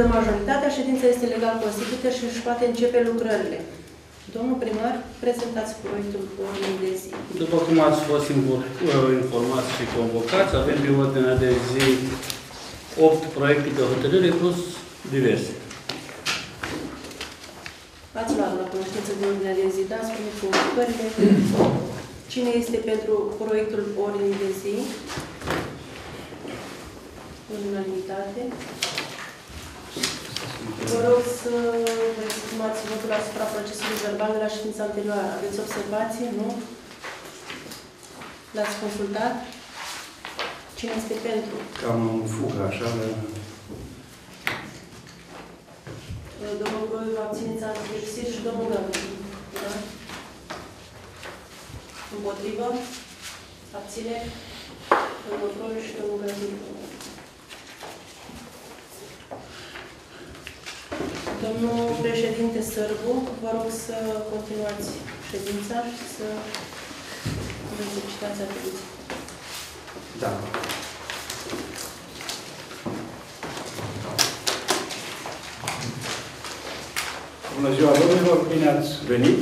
de majoritatea, ședința este legal constituită și își poate începe lucrările. Domnul primar, prezentați proiectul ordinii de zi. După cum ați fost invo- uh, informați și convocați, avem pe ordinea de zi 8 proiecte de hotărâre plus diverse. Ați luat la cunoștință de ordinea de zi, da? Spuneți convocările. Cine este pentru proiectul ordinii de zi? În unanimitate. Vă rog să vă exprimați votul asupra procesului verbal de la ședința anterioară. Aveți observații? Nu? L-ați consultat? Cine este pentru? Cam în fugă, așa, de... Domnul Groiu, vă abțineți antidepresiv și domnul Gământ. Da? Împotrivă? Abține? Domnul Groiu și domnul Gământ. Domnul președinte Sărbu, vă rog să continuați ședința și să vă exercitați atribuții. Da. Bună ziua, domnilor, bine ați venit.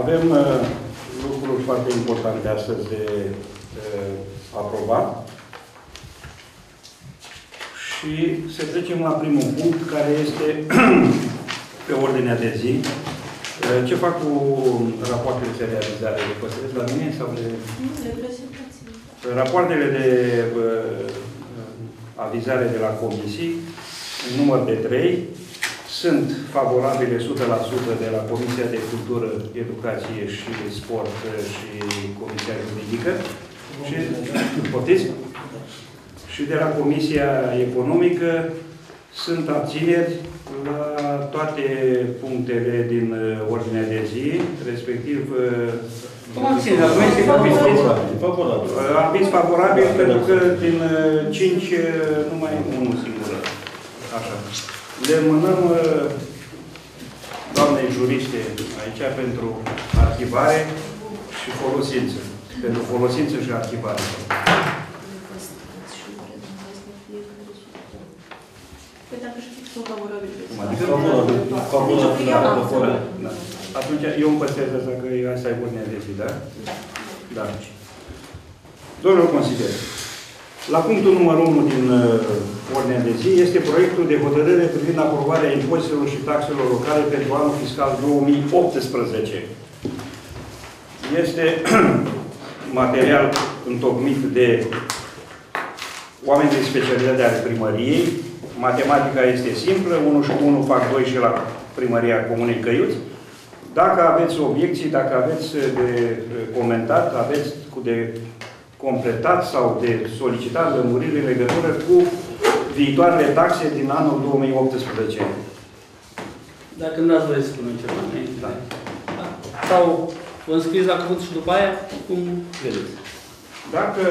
Avem uh, lucruri foarte importante astăzi de uh, aprobat. Și să trecem la primul punct, care este pe ordinea de zi. Uh, Ce fac cu rapoartele de realizare? Le păstrez la mine sau le... Nu, le prezentați. Rapoartele de uh, avizare de la comisii, în număr de 3, sunt favorabile 100% de la Comisia de Cultură, Educație și Sport și Comisia Juridică. Și, poftiți? Și de la Comisia Economică sunt abțineri la toate punctele din uh, ordinea de zi, respectiv uh, Cum abține? Argumente Favorabil. Favorabil. Uh, Aviz favorabil pentru că din 5 numai unul singur. Așa. Le mânăm uh, doamnei juriste aici pentru arhivare și folosință. Pentru folosință și arhivare. Păi dacă și sunt favorabili. Cum adică? Favorabil. Favorabil. Eu am Favorabil. Da. Atunci eu îmi păstrez asta că asta e ordinea de zi, da? Da. Domnul consilier, la punctul numărul 1 din uh, ordinea de zi este proiectul de hotărâre privind aprobarea impozitelor și taxelor locale pentru anul fiscal 2018. Este material întocmit de oameni de specialitate ale primăriei. Matematica este simplă, 1 și 1 fac 2 și la primăria Comunei Căiuți. Dacă aveți obiecții, dacă aveți de comentat, aveți cu de completat sau de solicitat lămuriri în legătură cu viitoarele taxe din anul 2018. Dacă nu ați voie să spunem ceva înainte. Da. Da. Sau vă înscrieți la cuvânt și după aia, cum vedeți. Dacă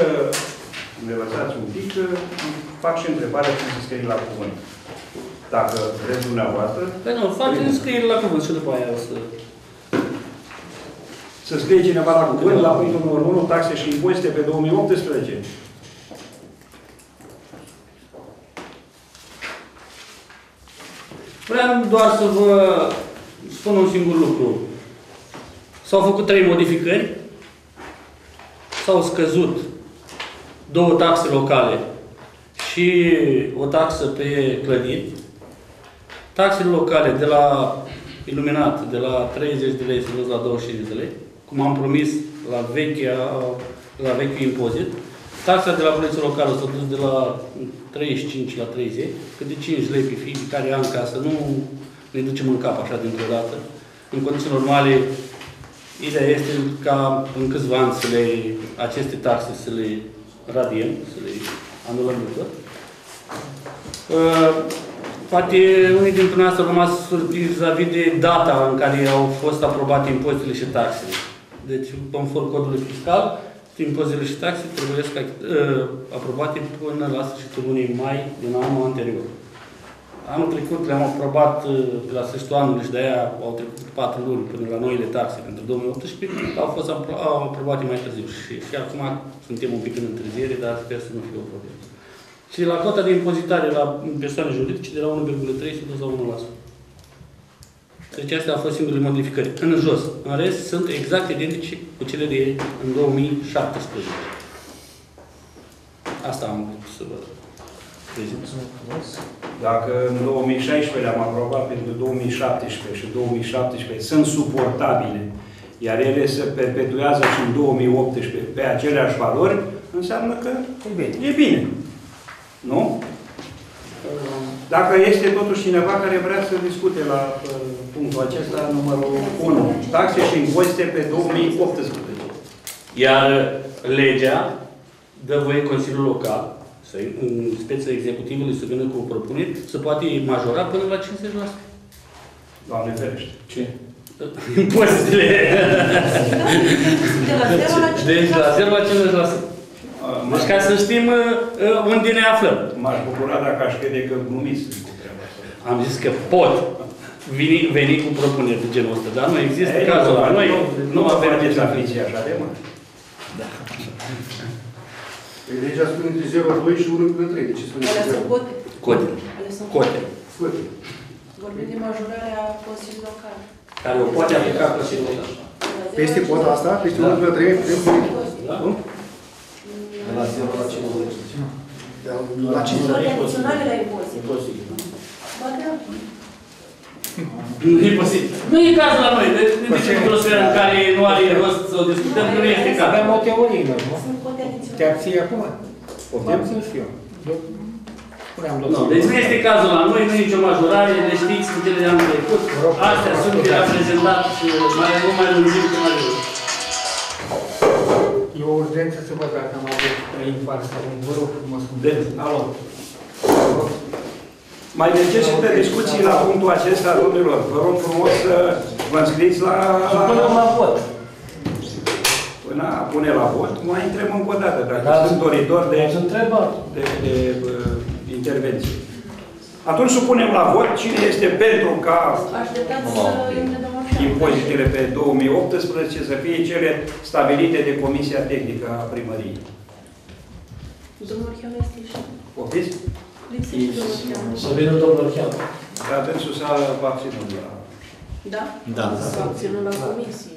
ne lăsați un pic, fac și întrebarea cum se scrie la cuvânt. Dacă vreți dumneavoastră, Păi nu, faceți înscriere la cuvânt și după aia o să... să scrie cineva la cuvânt la punctul numărul 1, taxe și impozite pe 2018. Vreau doar să vă spun un singur lucru. S-au făcut trei modificări. S-au scăzut două taxe locale și o taxă pe clădiri. Taxele locale de la iluminat, de la 30 de lei s-au dus la 25 de lei, cum am promis la vechea, la vechiul impozit. Taxa de la poliție locală s-a dus de la 35 la 30, cât de 5 lei pe fiecare an, ca să nu ne ducem în cap așa dintr-o dată. În condiții normale, ideea este ca în câțiva ani să le, aceste taxe să le radiem, să le anulăm de tot. Uh, Poate unii dintre noi au rămas surprinși vis-a-vis de data în care au fost aprobate impozitele și taxele. Deci, conform codului fiscal, impozitele și taxe trebuie să uh, aprobate până la sfârșitul lunii mai din anul anterior. Anul trecut le-am aprobat uh, la sfârșitul anului și de aia au trecut 4 luni până la noile taxe pentru 2018, au fost apro au aprobate mai târziu și, și acum suntem un pic în întârziere, dar sper să nu fie o problemă. Și la cota de impozitare la persoane juridice de la 1,3 s-a dus la 1%. Deci astea au fost singurele modificări. În jos. În rest sunt exact identice cu cele de în 2017. Asta am vrut să vă prezint. Dacă în 2016 le-am aprobat pentru 2017 și 2017 sunt suportabile, iar ele se perpetuează și în 2018 pe aceleași valori, înseamnă că E bine. e bine. Nu? Dacă este totuși cineva care vrea să discute la uh, punctul acesta, numărul 1, taxe și impozite pe 2018. Iar legea dă voie Consiliul Local, să, în speță executivului să vină cu propuneri, să poate majora până la 50%. Doamne ferește. Ce? Impozitele. De la 0 la 50%. Deci la 0 la 50%. Uh, Deci ca să știm uh, uh, unde ne aflăm. M-aș bucura dacă aș crede că glumiți cu treaba asta. Am zis că pot veni, veni cu propuneri de genul ăsta, dar nu există Ei, cazul la noi. Nu, nu avem faceți niciun fel. afiție așa de mult. Păi legea spune între 0,2 și 1,3. De ce spune Alea sunt 0? cote. Cote. Alea sunt Cote. Scoate. Vorbim de majorarea Consiliului Local. Care o poate aplica Consiliul Local. Peste cota asta, peste Da. 1,3, putem pune. Da? Nu? De la 0 la 50. La 5. Majorarea adiționale la impozit. Imposibil. Ba da. Nu e posibil. Nu e cazul la noi. Deci nu este într-o sferă în care nu are rost să o discutăm, că nu este Avem cazul. o teorie, nu? Sunt cote adiționale. Te-ar fi acum? Poftim? Am să eu. Puneam Nu, deci nu este cazul la noi, nu e nicio majorare, le știți cu cele de anul trecut. Astea sunt de la prezentat și mai nu mai lungim că mai lungim. E o urgență să văd dacă am avut infart sau un vă rog frumos. De, alo. Mai necesită discuții la punctul acesta, domnilor. Vă rog frumos să vă înscriți la... Supunem la vot. Până a pune la vot, mai întreb încă o dată, dacă Da. sunt doritori de, Ați întrebat. de, de, uh, intervenție. Atunci supunem la vot cine este pentru ca Așteptați să intre de moștean. impozitele pe 2018 să fie cele stabilite de Comisia Tehnică a Primăriei. Domnul Chion este și... Poftiți? Lipsește domnul Chion. Să vină domnul Chiar. Dar dânsul s-a vaccinat de la... Da? Da. S-a obținut la comisie.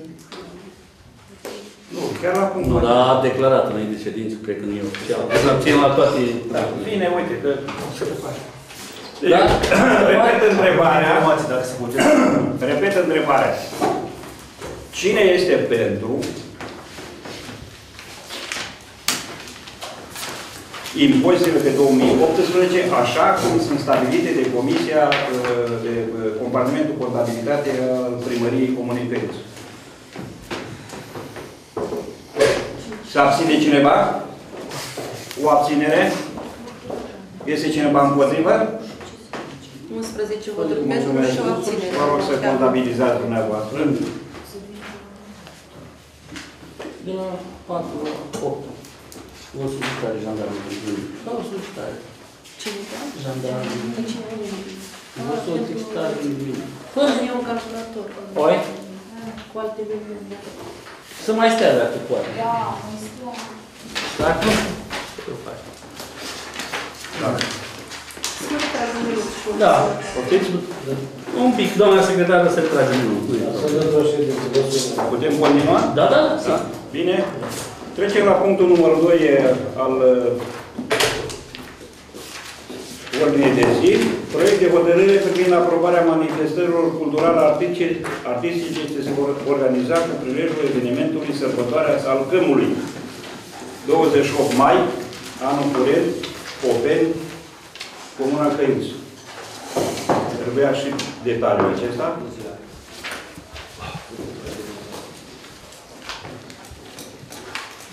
Nu, chiar la punctul Nu, acesta. dar a declarat înainte de ședință, cred că nu e oficial. Deci l-am ținut la toate... Da, bine, uite că... Deci, Da? repet întrebarea, Informații, dacă se votează. repet întrebarea. Cine este pentru impozitele pe 2018, așa cum sunt stabilite de Comisia uh, de uh, Compartimentul Contabilitate al Primăriei Comunei Pereț? Se abține cineva? O abținere? Este cineva împotrivă? 11 voturi pentru Mulțumesc. și o abținere. Vă rog să contabilizați dumneavoastră. De la 4 la 8. O solicitare jandarmului. Da, o solicitare. Cine da? Jandarmului. De cine nu O solicitare din mine. Fără eu un calculator. Oi? Cu alte vehicle. Să mai stea dacă poate. Dacă nu, ce faci? Scurtează un minut și un Da. Poftiți? Un pic, doamna secretară, să retrage minut. Nu e Să problemă. dăm o ședință. vă spun. Putem continua? Da, da, da. Da? Bine. Trecem la punctul numărul 2 al uh, ordinei de zi. Proiect de hotărâre privind aprobarea manifestărilor culturale artistice, artistice ce se vor organiza cu prilejul evenimentului Sărbătoarea Salcâmului. 28 mai, anul curent, Openi, Comuna Căiuț. Trebuia și detaliul acesta.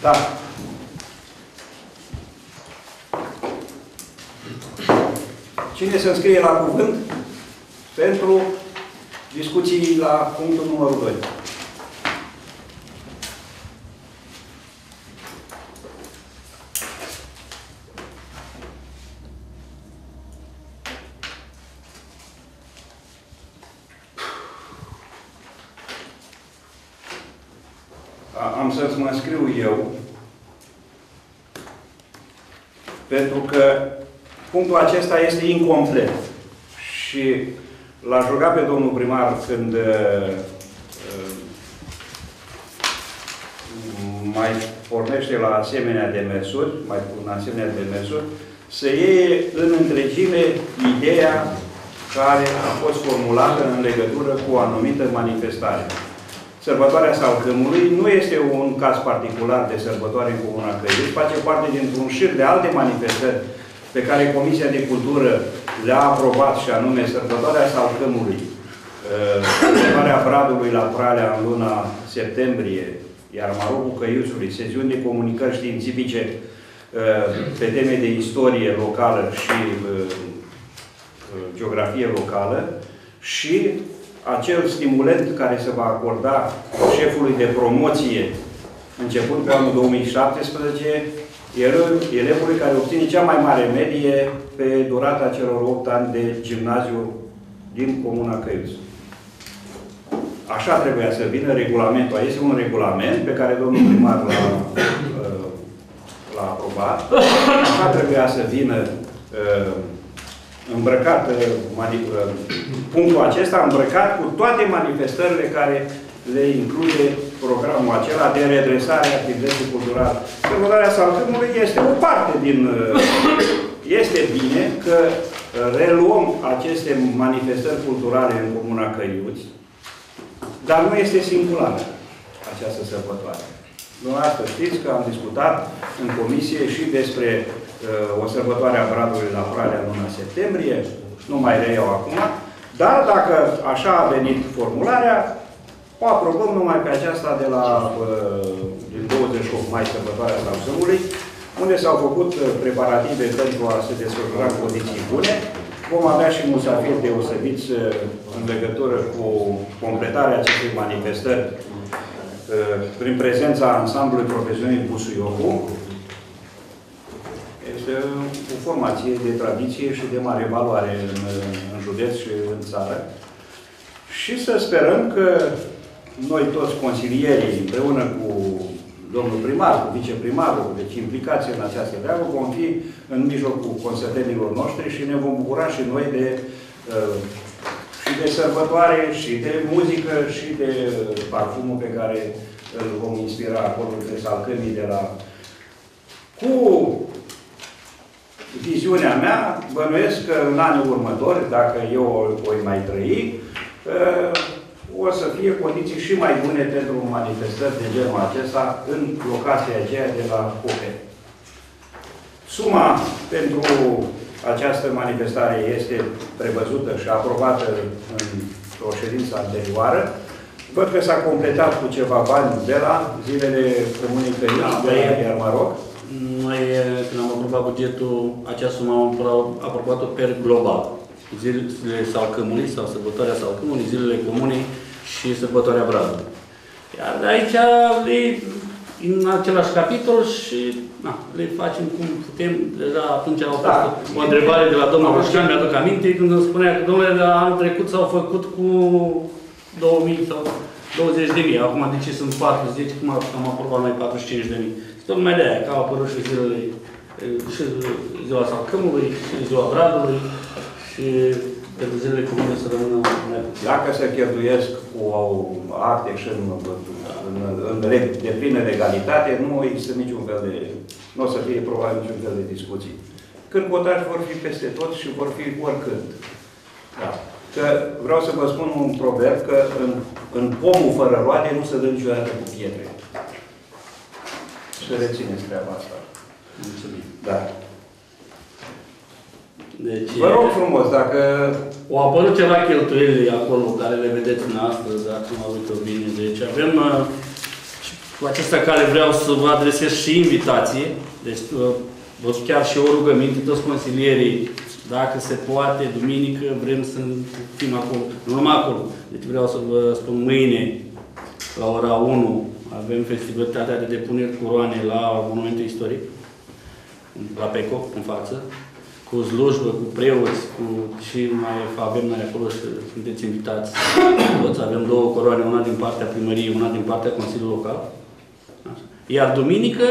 Da. Cine se înscrie la cuvânt pentru discuții la punctul numărul 2? Am să-ți mă scriu eu, pentru că punctul acesta este incomplet. Și l-aș ruga pe domnul primar când uh, uh, mai pornește la asemenea demersuri, mai pun asemenea demersuri, să iei în întregime ideea care a fost formulată în legătură cu o anumită manifestare. Sărbătoarea Salcâmului nu este un caz particular de sărbătoare în Comuna Căiuși, face parte dintr-un șir de alte manifestări pe care Comisia de Cultură le-a aprobat și anume sărbătoarea Salcâmului, uh, sărbătoarea Bradului la Pralea în luna septembrie, iar Marocul Căiuțului, sesiuni de comunicări științifice uh, pe teme de istorie locală și uh, geografie locală și acel stimulant care se va acorda șefului de promoție începând cu anul 2017, elevului care obține cea mai mare medie pe durata celor 8 ani de gimnaziu din Comuna Căiuț. Așa trebuia să vină regulamentul. Este un regulament pe care domnul primar l-a aprobat. Așa trebuia să vină uh, îmbrăcat uh, punctul acesta îmbrăcat cu toate manifestările care le include programul acela de redresare a activității culturale. Sărbătoarea Salcâmului este o parte din... Uh, este bine că reluăm aceste manifestări culturale în Comuna Căiuți, dar nu este singulară această sărbătoare. Dumneavoastră știți că am discutat în comisie și despre uh, o sărbătoare a Bradului la Pralea în luna septembrie, nu mai reiau acum, dar dacă așa a venit formularea, o aprobăm numai pe aceasta de la uh, din 28 mai, sărbătoarea Samsungului, unde s-au făcut uh, preparative pentru a se desfășura în condiții bune. Vom avea și musafiri deosebiți uh, în legătură cu completarea acestei manifestări uh, prin prezența ansamblului profesionist Busuiovu. Este o formație de tradiție și de mare valoare în, în județ și în țară. Și să sperăm că noi toți consilierii, împreună cu domnul primar, cu viceprimarul, deci implicație în această treabă, vom fi în mijlocul consătenilor noștri și ne vom bucura și noi de uh, și de sărbătoare, și de muzică, și de parfumul pe care îl vom inspira acolo pe salcâmii de la... Cu viziunea mea, bănuiesc că în anii următori, dacă eu o voi mai trăi, uh, o să fie condiții și mai bune pentru manifestări de genul acesta în locația aceea de la Cope. Suma pentru această manifestare este prevăzută și aprobată într-o ședință anterioară. Văd că s-a completat cu ceva bani de la zilele Comunei Căiuși, da, de la iar Maroc. Noi, când am aprobat bugetul, acea sumă am aprobat-o per global. Zilele Salcâmului sau sărbătoarea Salcâmului, zilele Comunei și sărbătoarea Bradului. Iar de aici le, în același capitol și na, le facem cum putem. Deja atunci au fost da. o întrebare de la domnul Roșcan, mi-aduc aminte, când îmi spunea că domnule, de anul trecut s-au făcut cu 2000 sau 20 de mii. Acum de ce sunt 40, cum am aprobat noi 45 de mii. Tocmai de aia, că au apărut și zilele, și ziua Salcâmului, și ziua Bradului, și pentru zilele comune să rămână mai puțin. Dacă se cheltuiesc cu acte și în, în, în, de plină legalitate, nu există niciun fel de... Nu o să fie probabil niciun fel de discuții. Când votați vor fi peste tot și vor fi oricând. Da. Că vreau să vă spun un proverb că în, în pomul fără roade nu se dă niciodată cu pietre. Să rețineți treaba asta. Mulțumim. Da. Deci, Vă rog frumos, dacă... Au apărut ceva cheltuieli acolo, care le vedeți în astăzi, dacă mă uit eu bine. Deci avem, uh, cu această cale vreau să vă adresez și invitație, deci uh, vă chiar și o rugăminte, toți consilierii, dacă se poate, duminică, vrem să fim acolo, nu numai acolo. Deci vreau să vă spun mâine, la ora 1, avem festivalitatea de depunere coroane la Monumentul Istoric, la PECO, în față cu slujbă, cu preoți, cu și mai avem noi acolo și sunteți invitați toți. Avem două coroane, una din partea primăriei, una din partea Consiliului Local. Iar duminică,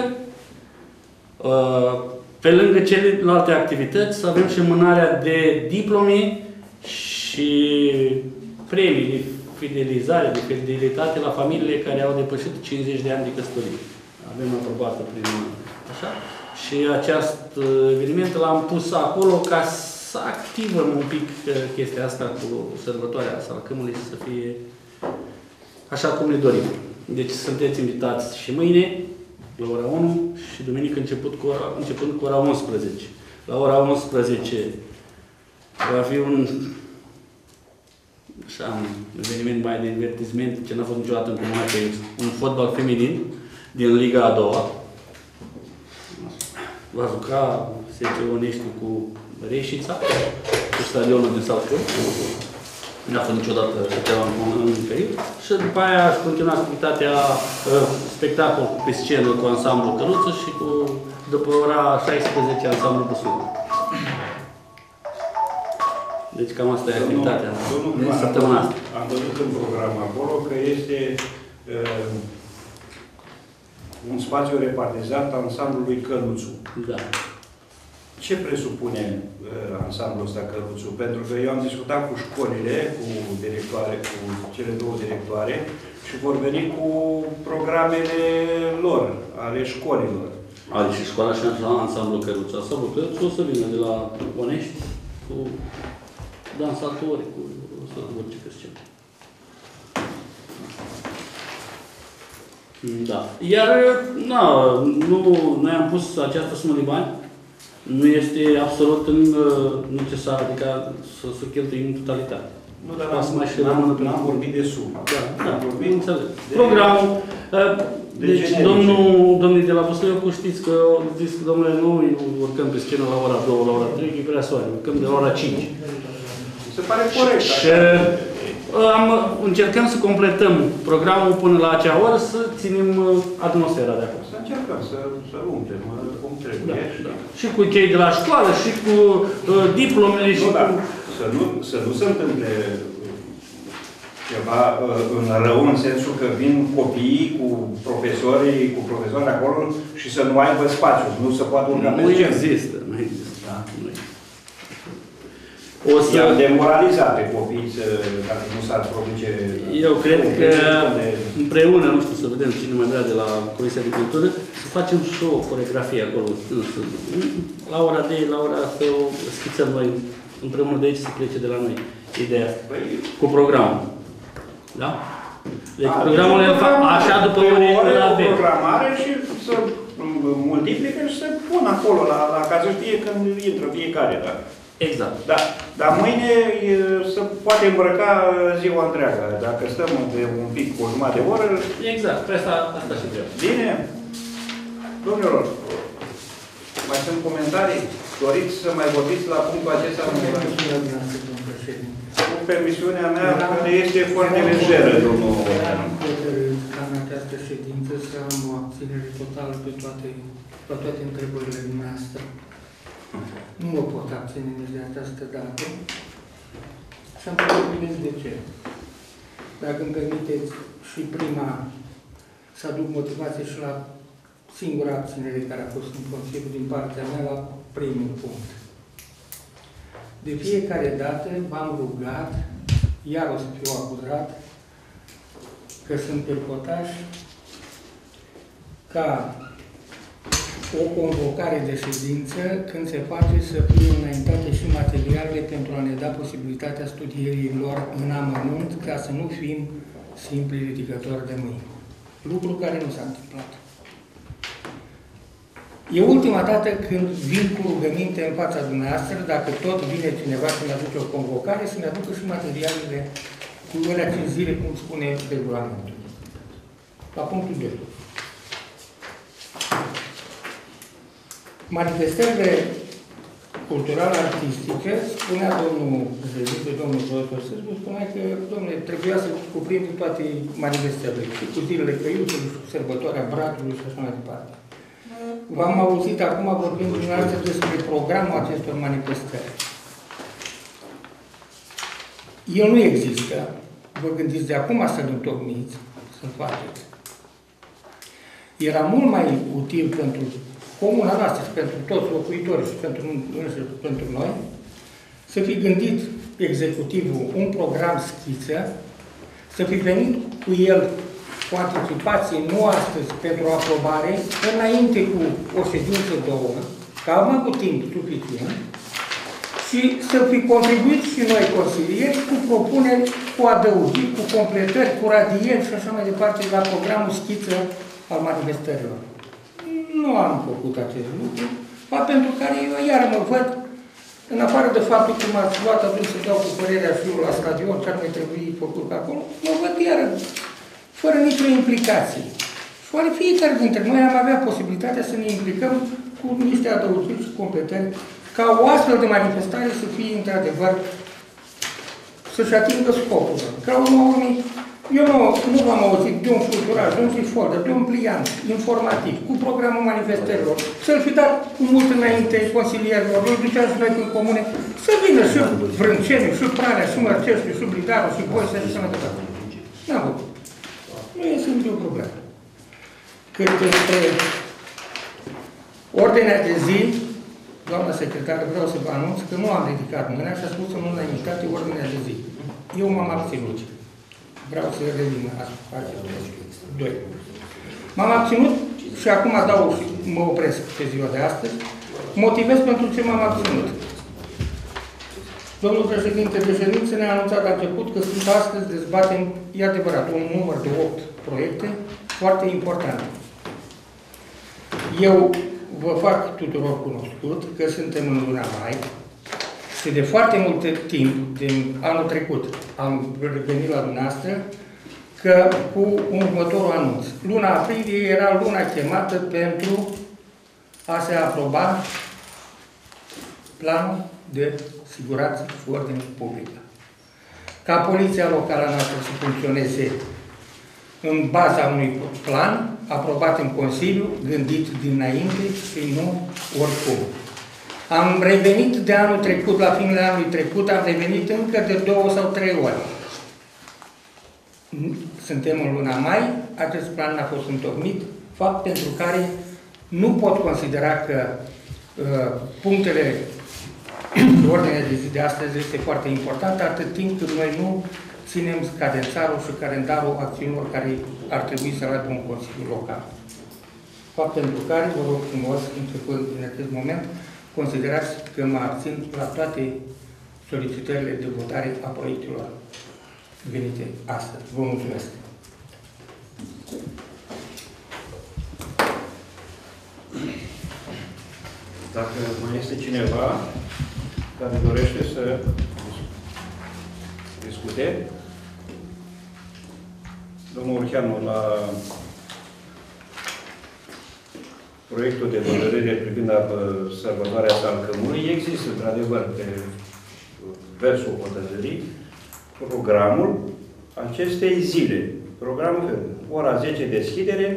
uh, pe lângă celelalte activități, să avem și mânarea de diplome și premii de fidelizare, de fidelitate la familiile care au depășit 50 de ani de căsătorie. Avem aprobată prin așa. Și acest uh, eveniment l-am pus acolo ca să activăm un pic uh, chestia asta cu sărbătoarea Salcâmului să fie așa cum ne dorim. Deci sunteți invitați și mâine, la ora 1 și duminică început cu ora, începând cu ora 11. La ora 11 va fi un așa, un eveniment mai de divertisment, ce n-a fost niciodată în comună pe un fotbal feminin din Liga a doua. Va juca SC Onești cu Reșița, cu stadionul din Salcău. Nu a fost niciodată ceva în, în perioadă. Și după aia aș continua activitatea, uh, spectacol pe scenă cu ansamblu Căluță și cu, după ora 16, ansamblu Busul. Deci cam asta e activitatea Domnul din Plan, săptămâna asta. Am văzut în program acolo că este uh, un spațiu repartizat ansamblului Căluțu. Da. Ce presupune uh, ansamblul ăsta Căluțu? Pentru că eu am discutat cu școlile, cu directoare, cu cele două directoare și vor veni cu programele lor, ale școlilor. Are și școala și la ansamblu Căruța. Ansamblu Căruța o să vină de la Onești cu dansatori, cu o să orice pe scenă. Da. Iar, na, nu, noi am pus această sumă de bani, nu este absolut în, uh, necesar, adică să se cheltuie în totalitate. Nu, dar Poate să mai și n-am, rămână n-am, pe- n-am vorbit de sumă. Da, da, Am vorbit înțeleg. de- Programul, uh, de deci generice. domnul, domnul de la Băsăiucu știți că zis că domnule, nu urcăm pe scenă la ora 2, la ora 3, că e prea soare, urcăm de la ora 5. Mi se pare corect. Și așa. am, încercăm să completăm programul până la acea oră, să ținem uh, atmosfera de acolo. Să încercăm să, să umplem uh, cum Da, trebuie. da. Și cu cei de la școală, și cu uh, diplomele, și Nu, cu... dar să nu, să nu se întâmple uh, ceva uh, în rău, în sensul că vin copiii cu profesorii, cu profesorii acolo și să nu aibă spațiu, nu se poate urca pe Nu scenă. există, nu există. Da. Nu există. O să... I-am demoralizat pe copii să, dacă nu s-ar produce... Eu cred că de- împreună, nu știu, să vedem cine mai vrea de la Comisia de Cultură, să facem și o coregrafie acolo. nu știu, La ora de, la ora să o schițăm noi împreună de aici să plece de la noi ideea asta. Păi, Cu programul. Da? Deci a, programul deci îl fac programul așa după pe ore ore îl cu avem. programare și să multiplice și să pun acolo, la, la ca să știe când intră fiecare, da? Exact. Da, dar mâine e, se poate îmbrăca ziua întreagă. Dacă stăm de un pic, cu o jumătate de oră, Exact. Pe asta, asta și vreau. bine. Domnilor, mai sunt comentarii? Doriți să mai vorbiți la punctul acesta? Cu permisiunea mea, care este foarte lejeră, domnul. Am hotărât ca în această ședință să am o abținere totală pe toate, pe toate întrebările dumneavoastră. Nu mă pot abține nici de această dată. Și am să vedeți de ce. Dacă îmi permiteți și prima să aduc motivație și la singura abținere care a fost în Consiliu din partea mea la primul punct. De fiecare dată v-am rugat, iar o să fiu acuzat, că sunt percotaș, ca o convocare de ședință, când se face să fie înaintate și materialele pentru a ne da posibilitatea studierii lor în amănunt, ca să nu fim simpli ridicători de mâini. Lucru care nu s-a întâmplat. E ultima dată când vin cu rugăminte în fața dumneavoastră, dacă tot vine cineva să-mi aduce o convocare, să-mi aducă și materialele cu alea 5 zile, cum spune regulamentul. La punctul 2. Manifestările culturale artistice, spunea domnul președinte, domnul profesor Sârbu, spunea că, domnule, trebuia să cuprindă toate manifestările, și cu zilele căiutului, și cu sărbătoarea bratului și așa mai departe. V-am auzit acum vorbind dumneavoastră despre programul acestor manifestări. El nu există. Vă gândiți de acum să-l întocmiți, să-l faceți. Era mult mai util pentru comuna noastră, și pentru toți locuitorii și pentru, înșiși pentru noi, să fi gândit executivul un program schiță, să fi venit cu el cu anticipație, nu astăzi, pentru aprobare, înainte cu o ședință, două, că am avut timp suficient, și să fi contribuit și noi consilieri cu propuneri, cu adăugiri, cu completări, cu radieri și așa mai departe la programul schiță al manifestărilor. Nu am făcut acest lucru, fapt pentru care eu iar mă văd, în afară de faptul că m-ați luat atunci să dau cu părerea și eu la stadion ce ar mai trebui făcut pe acolo, mă văd iar fără nicio implicație. Și oare fiecare dintre noi am avea posibilitatea să ne implicăm cu niște adăugiri și completări ca o astfel de manifestare să fie într-adevăr să-și atingă scopul. Ca urmă urmei, eu nu, nu v-am auzit de un fluturaj, de un trifolder, de un pliant informativ, cu programul manifestărilor, să-l fi dat cu mult înainte consilierilor, îl duceam și noi în comune, să vină și Vrânceniu, și Pranea, și Mărcescu, și Brigarul, și Boise, și așa mai departe. N-am avut. Nu este nicio problemă. Cât despre ordinea de zi, doamna secretară, vreau să vă anunț că nu am ridicat mâna și a spus în unanimitate ordinea de zi. Eu m-am abținut. Vreau să revin asupra acestui. Doi. M-am abținut și acum dau și mă opresc pe ziua de astăzi. Motivez pentru ce m-am abținut. Domnul președinte de ședință ne-a anunțat la început că sunt astăzi dezbatem, e adevărat, un număr de 8 proiecte foarte importante. Eu vă fac tuturor cunoscut că suntem în luna mai și de foarte mult timp, din anul trecut, am venit la dumneavoastră că cu următorul anunț. Luna aprilie era luna chemată pentru a se aproba planul de siguranță și ordine publică. Ca poliția locală noastră să funcționeze în baza unui plan aprobat în Consiliu, gândit dinainte și nu oricum. Am revenit de anul trecut, la finele anului trecut, am revenit încă de două sau trei ori. Suntem în luna mai, acest plan a fost întocmit, fapt pentru care nu pot considera că uh, punctele de ordine de zi de astăzi este foarte important, atât timp cât noi nu ținem cadențarul și calendarul acțiunilor care ar trebui să aibă un Consiliu Local. Fapt pentru care, vă rog frumos, începând din acest moment, considerați că mă abțin la toate solicitările de votare a proiectelor venite astăzi. Vă mulțumesc! Dacă mai este cineva care dorește să discute, domnul Urcheanu, la proiectul de hotărâre privind sărbătoarea Salcămului, există, într-adevăr, pe versul hotărârii, programul acestei zile. Programul, ora 10 deschidere,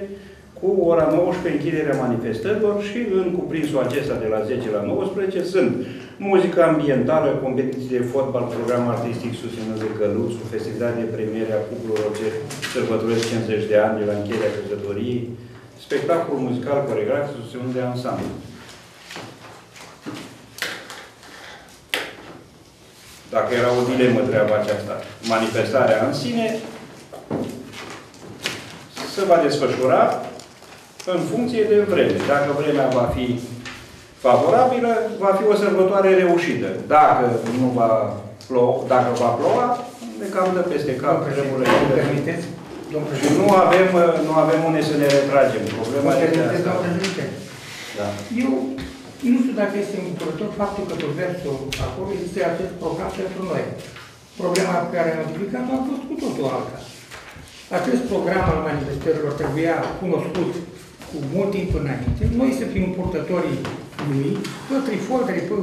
cu ora 19 închiderea manifestărilor și în cuprinsul acesta de la 10 la 19 sunt muzică ambientală, competiții de fotbal, program artistic susținut de Căluț, cu festivitate de premiere a cuplurilor ce sărbătoresc 50 de ani de la încheierea căsătoriei, spectacol muzical coregraf susținut de ansamblu. Dacă era o dilemă treaba aceasta, manifestarea în sine se va desfășura în funcție de vreme. Dacă vremea va fi favorabilă, va fi o sărbătoare reușită. Dacă nu va ploua, dacă va ploua, ne cam dă peste cap regulile. Și nu avem, nu avem unde să ne retragem. Problema este asta. Da. Eu nu știu dacă este îmbucurător faptul că pe versul acolo există acest program pentru noi. Problema pe care am explicat a fost cu totul alta. Acest program al manifestărilor trebuia cunoscut cu mult timp înainte, noi să fim purtătorii lui, pe trifoldere, pe,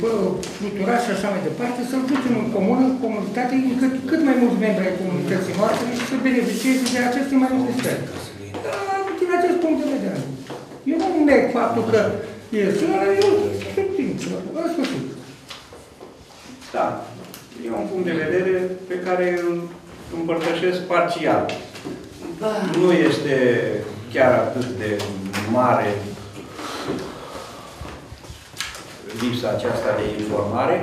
pe fluturați și așa mai departe, să-l ducem în comună, în comunitate, încât cât mai mulți membri ai comunității noastre să beneficieze de aceste manifestări. Da, din acest punct de vedere. Eu nu neg faptul că este, eu sunt în sfârșit. Da. E un punct de vedere pe care îl împărtășesc parțial. Nu este chiar atât de mare lipsa aceasta de informare,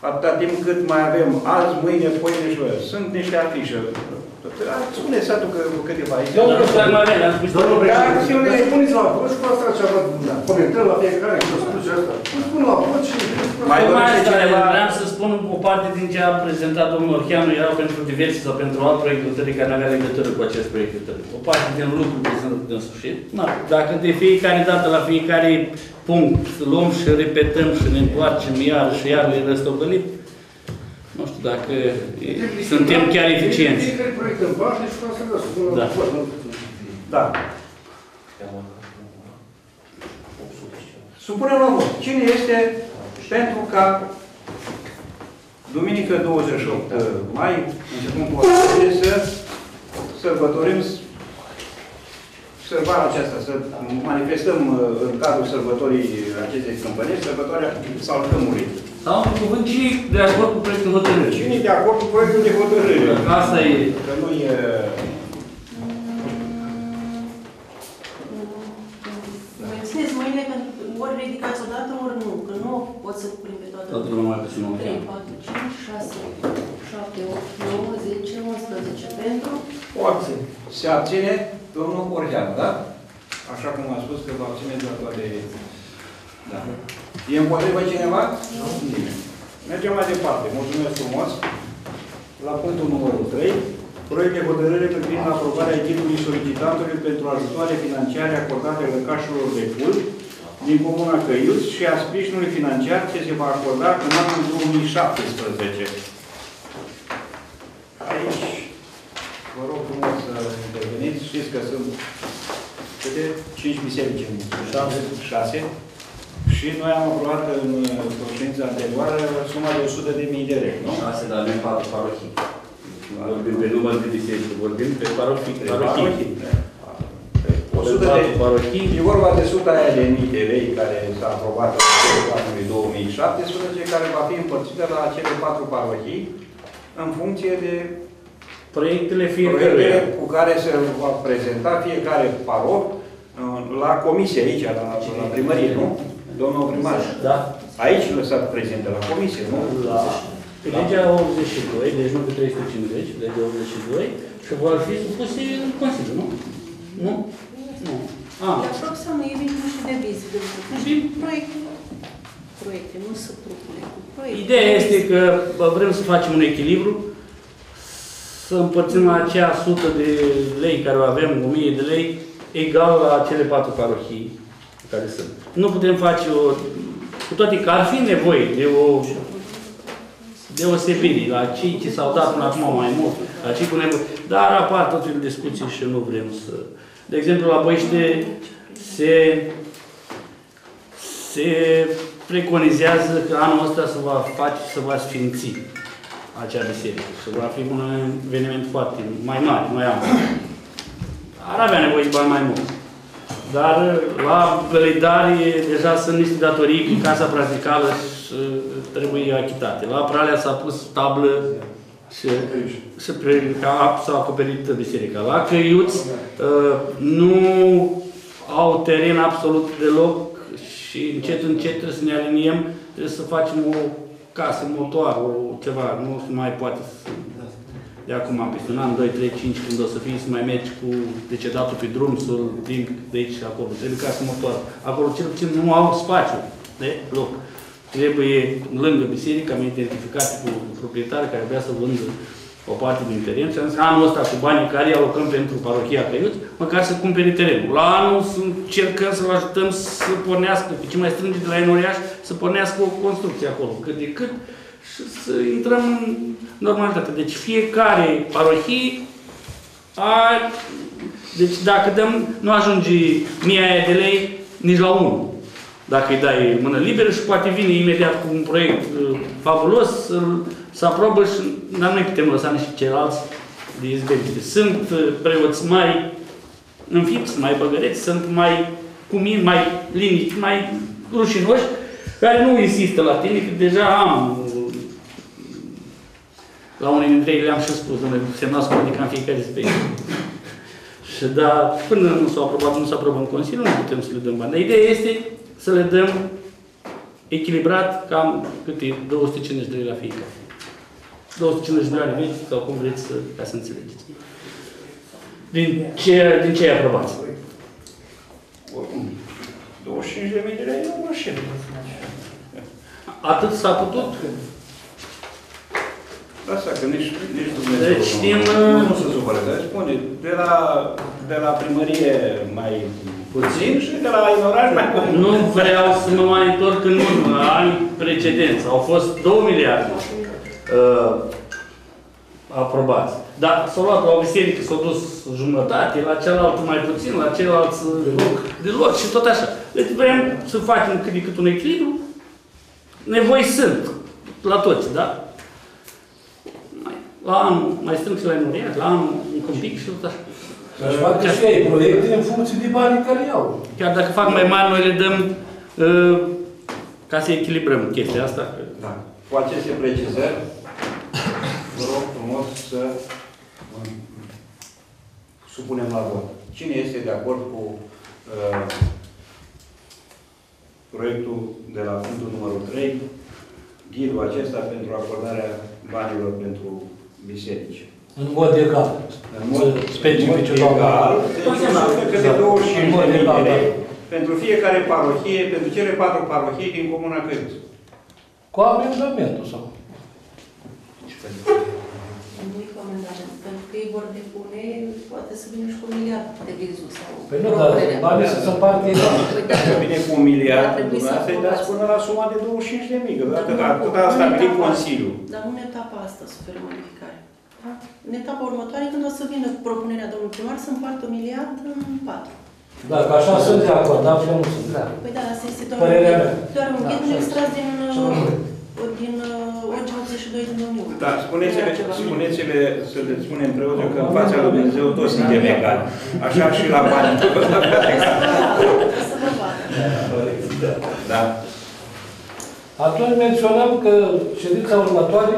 atâta timp cât mai avem azi, mâine, poine și mâine. Sunt niște afișe. Spune satul că cu câteva aici. Domnul Sarmare, am spus Domnul Da, președinte, acțiune- spuneți la vot și cu asta ceva, da, comentăm la fiecare, că spus și asta. Nu spun la vot și... Mai Mai dorește cineva? Vreau să spun o parte din ce a prezentat domnul Orcheanu erau pentru diverse sau pentru alt proiect de hotărâre care nu avea legătură cu acest proiect de hotărâre. O parte din lucruri de sunt în sfârșit. Na, dacă de fiecare dată, la fiecare punct, luăm și repetăm și ne întoarcem iar și iar le răstăvălim, nu știu dacă e, suntem chiar eficienți. Fiecare proiect în parte și cu asta da, spun Da. la vot. nu? Da. Supunem la vot. Cine este pentru ca duminică 28 mai, începând cu astăzi, să sărbătorim sărbarea aceasta, să manifestăm uh, în cadrul sărbătorii acestei câmpăniri, sărbătoarea Salcâmului. Sau un cuvânt și de acord cu proiectul hotărârii. Cine e de acord cu proiectul de hotărâre? Asta e. Că nu e... Menționez mâinile pentru că ori ridicați odată, ori nu, că nu pot să cuprind pe toată Toată lumea mai puțin 3, 4, 5, 6, 7, 8, 9, 10, 11 pentru. Poate. Se abține domnul Orheanu, da? Așa cum a spus că va abține de la toate... Da. E împotrivă cineva? Nu. Nimeni. Mergem mai departe. Mulțumesc frumos. La punctul numărul 3. Proiect de hotărâre privind aprobarea ghidului solicitantului pentru ajutoare financiare acordate lăcașurilor de cult din Comuna Căiuți și a sprijinului financiar ce se va acorda în anul 2017. Aici Vă rog frumos să interveniți. Știți că sunt câte? 5 biserici în 6. Și noi am aprobat în uh, ședința anterioară suma de 100 de mii de lei, nu? Șase, dar avem patru parohii. Vorbim pe număr de biserică, vorbim pe parohii. Pe parohii. parohii. 100 de... parohii. E vorba de 100 aia de mii de lei care s-a aprobat în anului 2017, care va fi împărțită la cele patru parohii în funcție de Proiectele proiectele fiecăruia. cu care se va prezenta fiecare paroh uh, la comisie aici, la, la primărie, nu? Domnul primar. Da. Aici lăsat prezente, la comisie, nu? La pe legea 82, deci nu pe 350, legea 82, și vor fi supuse în Consiliu, nu? Nu? Nu. Le A, aprob să nu evit niște devizi. Și? Proiecte. Proiecte, nu sunt trupurile cu proiecte. Ideea este că bă, vrem să facem un echilibru, să împărțim acea 100 de lei care o avem, 1000 de lei, egal la cele patru parohii care sunt. Nu putem face o... Cu toate că ar fi nevoie de o deosebire la cei ce s-au dat până acum mai mult, la cei cu nevoie. Dar apar tot felul de discuții și nu vrem să... De exemplu, la Băiște se se preconizează că anul ăsta se va face, se va sfinți acea biserică și va fi un eveniment foarte mai mare, mai amplu. Ar avea nevoie de bani mai mult. Dar la Vălidari deja sunt niște datorii cu casa practicală și trebuie achitate. La Pralea s-a pus tablă și, și pre- ca- s-a acoperit biserica. La Căiuț uh, nu au teren absolut deloc și încet, încet trebuie să ne aliniem, trebuie să facem o casă, motoar, o ceva, nu se mai poate să... De acum, peste un an, 2, 3, 5, când o să fii, să mai mergi cu decedatul pe drum, să-l plimbi de aici și acolo. Trebuie casă, motoar. Acolo, cel puțin, nu au spațiu de loc. Trebuie, lângă biserică, am identificat cu proprietarul care vrea să vândă o parte din teren și am zis, anul ăsta cu banii care îi alocăm pentru parohia Căiuț, măcar să cumpere terenul. La anul să încercăm să-l ajutăm să pornească, pe ce mai strânge de la Enoriaș, să pornească o construcție acolo, cât de cât, și să intrăm în normalitate. Deci fiecare parohie are, deci dacă dăm, nu ajunge mia aia de lei nici la unul. Dacă îi dai mână liberă și poate vine imediat cu un proiect uh, fabulos, să- să aprobă și dar noi putem lăsa nici ceilalți de izbeliște. Sunt uh, preoți mai înfipți, mai băgăreți, sunt mai cu mine, mai liniști, mai rușinoși, care nu insistă la tine, că deja am uh, la unii dintre ei le-am și spus, domnule, semnați codica în fiecare zi pe ei. Și da, până nu s-a aprobat, nu s-a aprobat în Consiliu, nu putem să le dăm bani. Dar ideea este să le dăm echilibrat cam câte 250 de lei la fiecare. 250 de lei vechi sau cum vreți să, ca să înțelegeți. Din ce, din ce ai aprobat? Oricum, 25 de mii de lei e o mașină. Atât s-a putut? Asta, că nici, nici Dumnezeu Deci, nu, din, nu, nu uh, se supără. Dar spune, de la, de la primărie mai puțin și de la ignoraș mai mult. Nu vreau să mă mai întorc în urmă, ani precedenți. Au fost 2 miliarde uh, aprobați. Dar s-au luat la o biserică, s-au dus jumătate, la cealaltă mai puțin, la celălalt loc deloc și tot așa. Deci vrem să facem cât de cât un echilibru. Nevoi sunt la toți, da? Mai, la anul mai strâng și la imediat, la anul încă un pic și tot așa. Aș face și ei proiecte în funcție de banii care iau. Chiar dacă fac mai mari, noi le dăm uh, ca să echilibrăm chestia asta. Da. Cu aceste precizări, vă rog frumos să um, supunem la vot. Cine este de acord cu uh, proiectul de la punctul numărul 3, ghidul acesta pentru acordarea banilor pentru biserici? În mod egal. În mod specifice, în mod doamna. egal, deci înseamnă că de În 25 mod de mii de egal, lei da. pentru fiecare parohie, pentru cele patru parohii din Comuna Cât. Cu amendamentul sau? Nu-i cu amendament, pentru că ei vor depune, poate să vină și cu un miliard de vizul sau... Păi nu, dar banii să se împarte egal. Păi da. Că vine cu un miliard, Ar trebui să dumneavoastră îi dați aprobați. până la suma de 25 de mii, că Dar dacă nu- atât a nu în stabilit etapa Consiliul. asta. Dar nu în etapa asta suferă modificare. Da? În etapa următoare, când o să vină cu propunerea domnului primar, să împartă un miliard în patru. Dacă așa sunt de acord, dar eu nu sunt. Da. Păi da, asta este doar, Părerea un, mea. ghid- doar un Da, ghid așa extras din, Să rămână. uh, din uh, OG 82 din Uniune. Da, spuneți-le, Altceva. spuneți-le, să le spunem preotul că în fața lui Dumnezeu toți suntem egali. Așa și la bani. Să vă vadă. Da. Atunci menționăm că ședința următoare,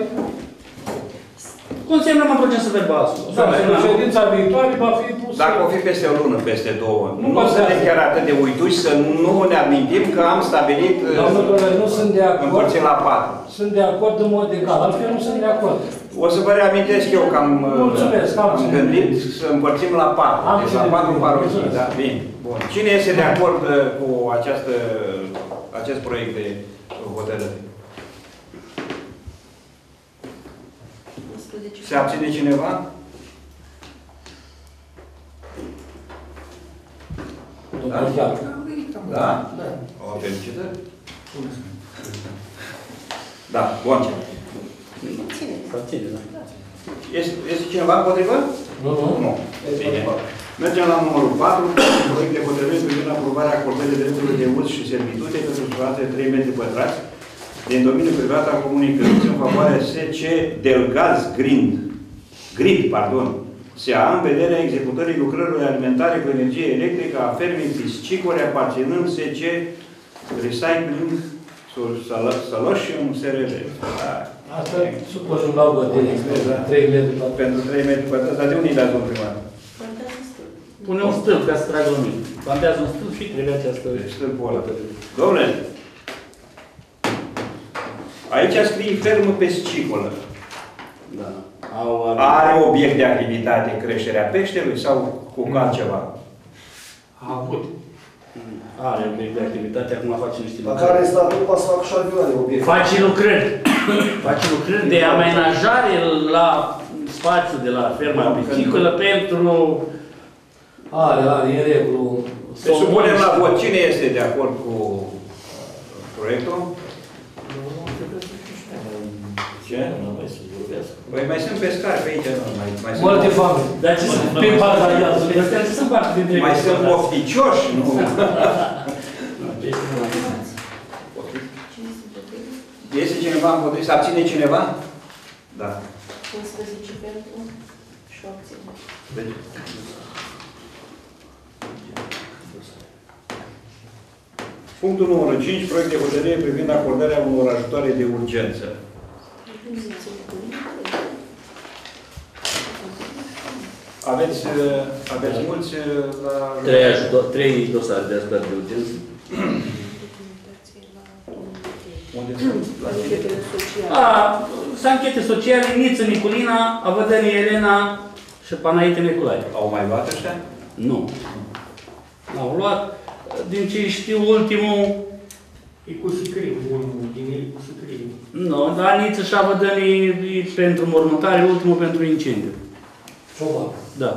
Consemnăm în procesul verbal. da, ședința viitoare va fi pusă. Dacă o fi peste o lună, peste două, Nu nu contează. suntem chiar atât de uituși să nu ne amintim că am stabilit uh, Domnul Dolor, nu sunt de acord. împărțit la patru. Sunt de acord în mod egal, altfel nu sunt de acord. O să vă reamintesc eu că am, uh, Mulțumesc, am am ținut. gândit să împărțim la patru. Am Deci la ținut. patru parohii. Mulțumesc. Da, bine. Bun. Cine este de acord uh, cu această, acest proiect de hotărâre? 11. Se abține cineva? Domnul Chiar. Da? O felicitări. Da, bun. Ține. Abține, da. Este, este cineva împotrivă? Nu, nu. Nu. Bine. Mergem la numărul 4, proiect de hotărâre privind aprobarea acordării dreptului de uz și servitute pentru suprafață de 3 metri pătrați din domeniul privat al Comunei Căruți în favoarea SC Delgaz Grind, Grid, pardon, SEA, în vederea executării lucrărilor alimentare cu energie electrică a fermei piscicole aparținând SC Recycling Solution SRL. Da. Asta supunem la vot direct, Da. 3 metri la Pentru 3 metri pătrați, dar de unde îi dați, domnul primar? Contează stâlp. Pune un stâlp ca să tragă lumină. Plantează un stâlp și trebuie această... Deci stâlpul ăla. Domnule, aici scrie fermă pescicolă. Da. Au, Are obiect de activitate creșterea peștelui sau cu altceva? a avut. Are obiect de activitate, acum face niște La care lucrări. statul poate să facă și avioane obiect. Face lucrări. Face lucrări de amenajare la spațiu de la ferma piscicolă pentru... Are, are, e în regulă. Deci supunem la vot. Cine este de acord cu proiectul? Ce? Păi mai sunt pescari pe aici, nu? Mai, mai sunt, Multe familii. Dar ce sunt? Pe partea iază. Astea ce sunt parte dintre... mai sunt pofticioși, nu? Cine sunt împotrivă? Este cineva împotrivă? Se abține cineva? Da. 11 pentru și o abține. Deci, Punctul numărul 5, proiect de hotărâre privind acordarea unor ajutoare de urgență. Aveți, uh, aveți mulți uh, la... Trei, ajutor, trei dosare de asta de urgență. Unde sunt? La cine? Anchetele sociale. A, s-a închete sociale, Niță Niculina, Avădănie Elena și Panaite Nicolae. Au mai luat ăștia? Nu. Au luat, din ce știu, ultimul, E cu sicriu, unul din ei cu sicriu. Nu, dar Niță și Avădănie e pentru mormântare, ultimul pentru incendiu. Ceva. Da.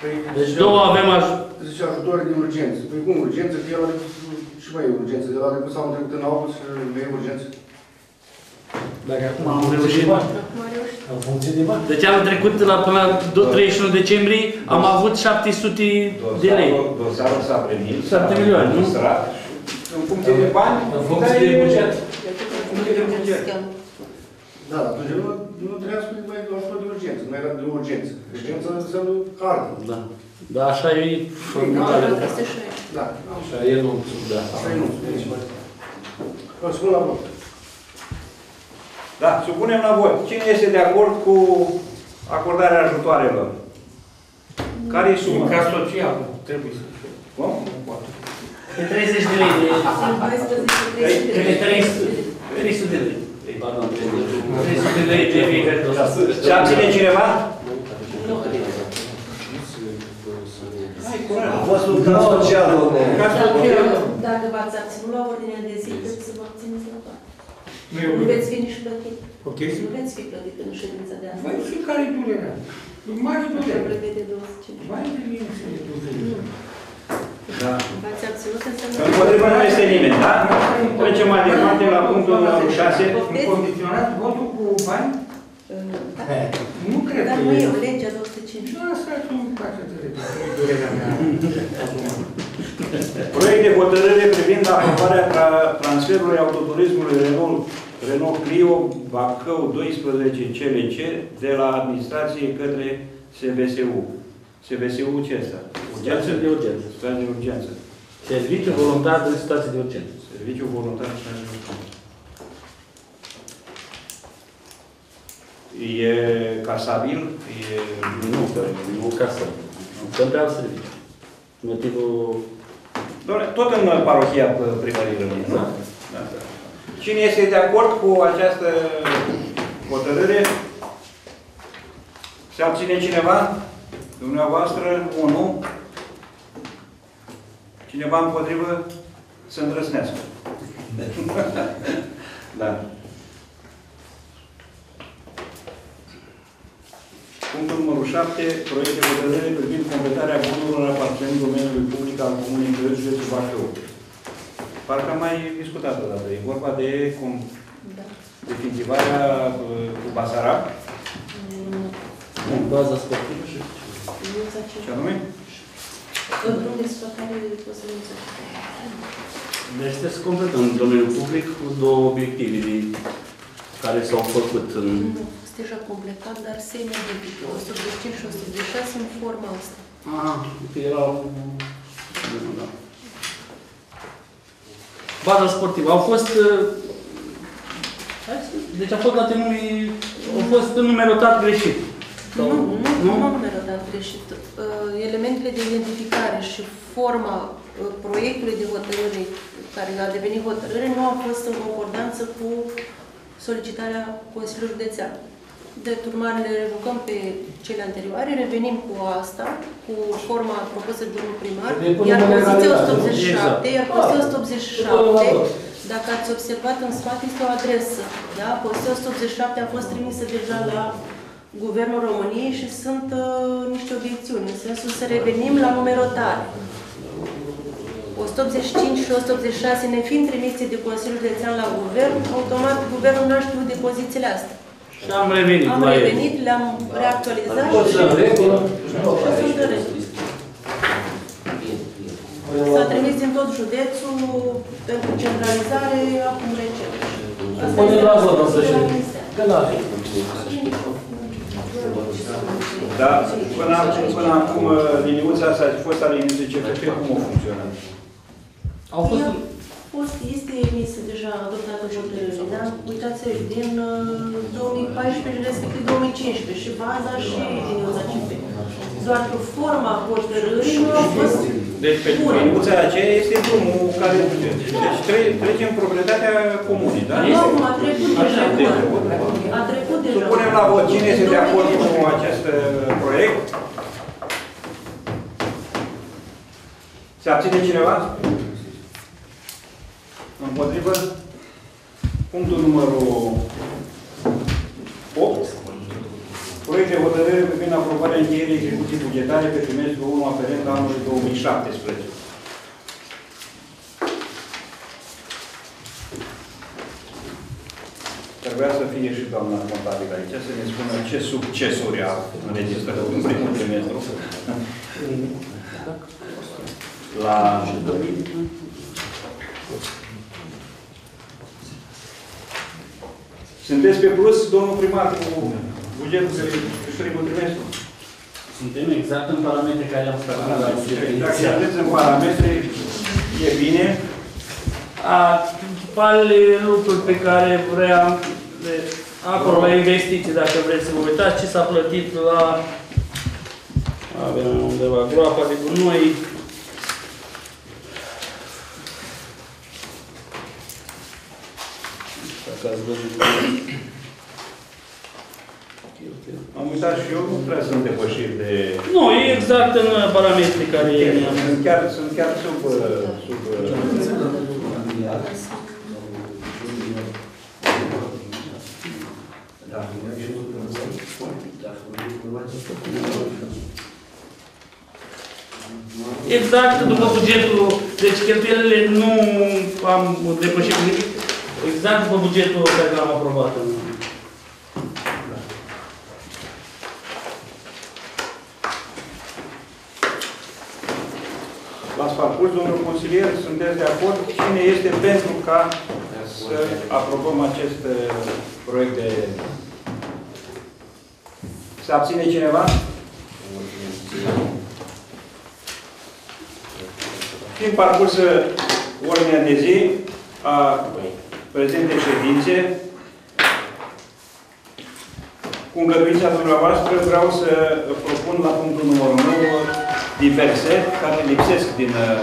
Păi, Deci două avem aj Zice ajutoare de urgență. Păi cum urgență? Că el a decât și mai e urgență. De la decât s-au trecut în august și nu e urgență. Dacă acum Am am reușit. reușit bani. Acum a reușit. În funcție de bani. Deci anul trecut, la până la do- 31 decembrie, am avut 700 de lei. Dosarul, dosarul s-a primit. Șapte s-a milioane, nu? administrat și În funcție de bani. În funcție de dai- buget. Funcție de buget. Da, dar atunci nu, nu trebuia să spui mai ajutor de urgență. Nu era de urgență. Urgență înseamnă cardă. Da. Da, așa e Da, formularea. este și aici. Da. Așa e nu. Da. Asta e nu. Îl spun la vot. Da, supunem la vot. Cine este de acord cu acordarea ajutoarelor? Care e suma? În caz social, trebuie să fie. Cum? Nu poate. De 30 de lei. De, Sunt 12, 300 de de lei. 300, 300 de lei. Pardon, 300 de lei de fiecare dosar. Se abține cineva? Nu. Hai, curaj. A fost un caz social, domnule. Ca să Dacă v-ați abținut la ordinea de zi, trebuie să vă abțineți la toate. Nu e Nu o veți fi nici plătit. Ok? Nu veți fi plătit în ședința de Mai astăzi. fiecare durerea. Mare Nu durerea. prevede 25. Mai de mine să ne durerea. Da. V-ați abținut înseamnă... Împotriva nu este nimeni, da? Trecem mai departe la punctul numărul 6. În condiționat votul cu bani? Da. Nu cred Dar că nu e. e o lege a 205. Nu, asta nu face de repede. Nu e durerea mea. Acum. Proiect de hotărâre privind aprobarea tra- transferului autoturismului Renault, Renault Clio Bacău 12 CLC de la administrație către SVSU. SVSU ce este? Urgență? de urgență. Situație de urgență. Serviciu voluntar de situații de urgență. Serviciul voluntar de situație de urgență. E casabil? E... Nu, că nu ca să. Sunt pe alt serviciu. Motivul... Doamne, tot în parohia primării Râmnic, nu? Da. Da. Cine este de acord cu această hotărâre? Se abține cineva? Dumneavoastră, unu. Cineva împotrivă? Să îndrăsnească. da. Punctul numărul 7. Proiect de hotărâre privind completarea bunurilor aparținând domeniului public al Comunei Călări, județul Bacău. Parcă am mai discutat odată. E vorba de com- Da. definitivarea uh, cu Basarab. În baza sportivă și... Nu ți-a ce. Ce anume? În drum de exploatare de posibilită. Deci trebuie să completăm în domeniul public cu două obiective de care s-au făcut în... Nu, este deja completat, dar se modifică. 125 și 126 în forma asta. Ah, că erau... Da. Baza sportivă. Au fost... uh, hai să- Deci a fost date nume... Au fost numerotat greșit. Nu, Sau- nu, nu, nu am numerotat greșit. Uh, Elementele de identificare și forma uh, proiectului de hotărâre care a devenit hotărâre nu au fost în concordanță cu solicitarea Consiliului Județean. De urmare, le revocăm pe cele anterioare, revenim cu asta, cu forma propusă de domnul primar, Depunem iar în poziția legalitate, nu? 187, Exact. iar poziția Depunem 187, la tot. dacă ați observat, în spate este o adresă. Da? Poziția 187 a fost trimisă deja la Guvernul României și sunt uh, niște obiecțiuni, în sensul să revenim la numerotare. 185 și 186 ne fiind trimise de Consiliul Județean la Guvern, automat Guvernul n-a știut de pozițiile astea. Și am revenit Am la el. revenit, le-am reactualizat Tot și în regulă. și sunt în regulă. S-a trimis din tot județul pentru centralizare acum recent. Asta Pune este la vot, răspunsul să de la știi. Minister. Că la Da, până, acum- până acum uh, liniuța asta a fost aliniuță CFP, cum o funcționează? Au fost... Ea a fost, este emisă deja adoptată hotărâre, da? Uitați, din uh, 2014 respectiv 2015 și baza și liniuța CP. Doar că forma hotărârii nu a fost Deci pe bună. liniuța aceea este drumul care... Deci tre- trecem proprietatea comunii, da? Nu, acum a trecut deja. Așa, de trecut. A trecut deja. Supunem la vot. Cine este de acord cu acest uh, proiect? Se abține cineva? Împotrivă? Punctul numărul 8. Proiect de hotărâre privind aprobarea încheierii execuției bugetare pe trimestrul 1 aferent anului 2017. Trebuia să fie și doamna contabil aici, să ne spună ce succesuri a înregistrat în primul trimestru. La Sunteți pe plus, domnul primar, cu bugetul de primul trimestru? Suntem exact în parametri care am stabilit la buget. Dacă sunteți în parametri, e bine. A, principalele lucruri pe care vreau, de- acolo la investiții, dacă vreți să vă uitați, ce s-a plătit la, avem undeva groapa de gunoi, dacă ați văzut. Am uitat și eu, nu prea sunt depășiri de... Nu, e exact în parametrii care i-am Sunt chiar, sunt chiar sub... uh, sub uh, da. Exact după bugetul, deci cheltuielile nu am depășit cu nimic, exact după bugetul pe care l-am aprobat. în- L-ați parcurs, domnul consilier, sunteți de acord? Cine este pentru ca să aprobăm acest uh, proiect de... Se abține cineva? Fiind parcursă ordinea de zi a prezentei ședințe, cu îngăduința dumneavoastră vreau să propun la punctul numărul 9 diverse, care lipsesc din uh,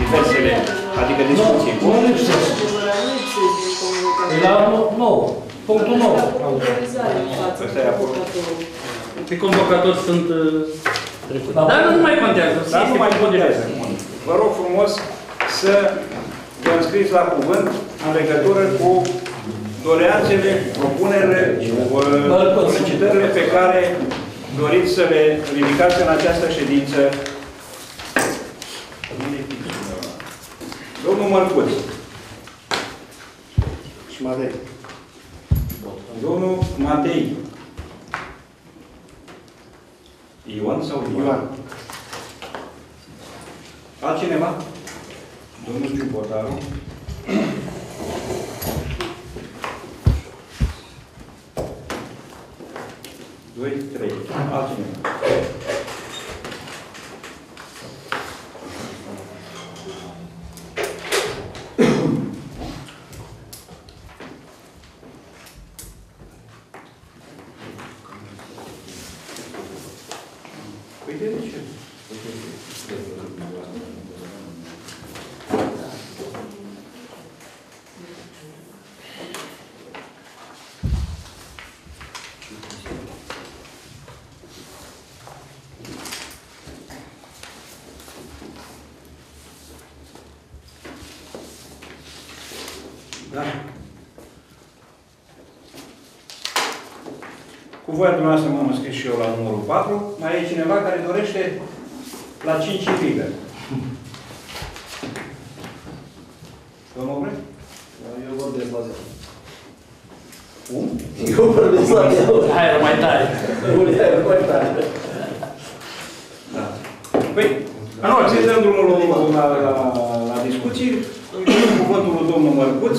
diversele, adică discuții. Nu lipsesc. E la 9. Punctul 9. Ăsta e acolo. Pe convocatori sunt uh, trecute. Da. Dar nu mai contează. Dar nu este mai pe contează. Vă rog frumos să vă înscriți la cuvânt în legătură cu doleanțele, propunerile, cu uh, solicitările pe care doriți să le ridicați în această ședință. Domnul Mărcuț, Și Matei. domnul Matei, Ion sau Ioan? Ioan. Altcineva? Domnul Ciubotaru. Doi, trei. Altcineva. Păi de ce? Da. Cu voia dumneavoastră m-am înscris și eu la numărul 4. Mai e cineva care dorește la 5 liber. Domnul Obre? Eu vorbesc la zi. Cum? Eu vorbesc la zi. Hai, era mai tare. Unde mai tare. Da. Păi, nu, ți dăm drumul la, la, la, la discuții. Îi dăm cuvântul lui domnul Mărcuț.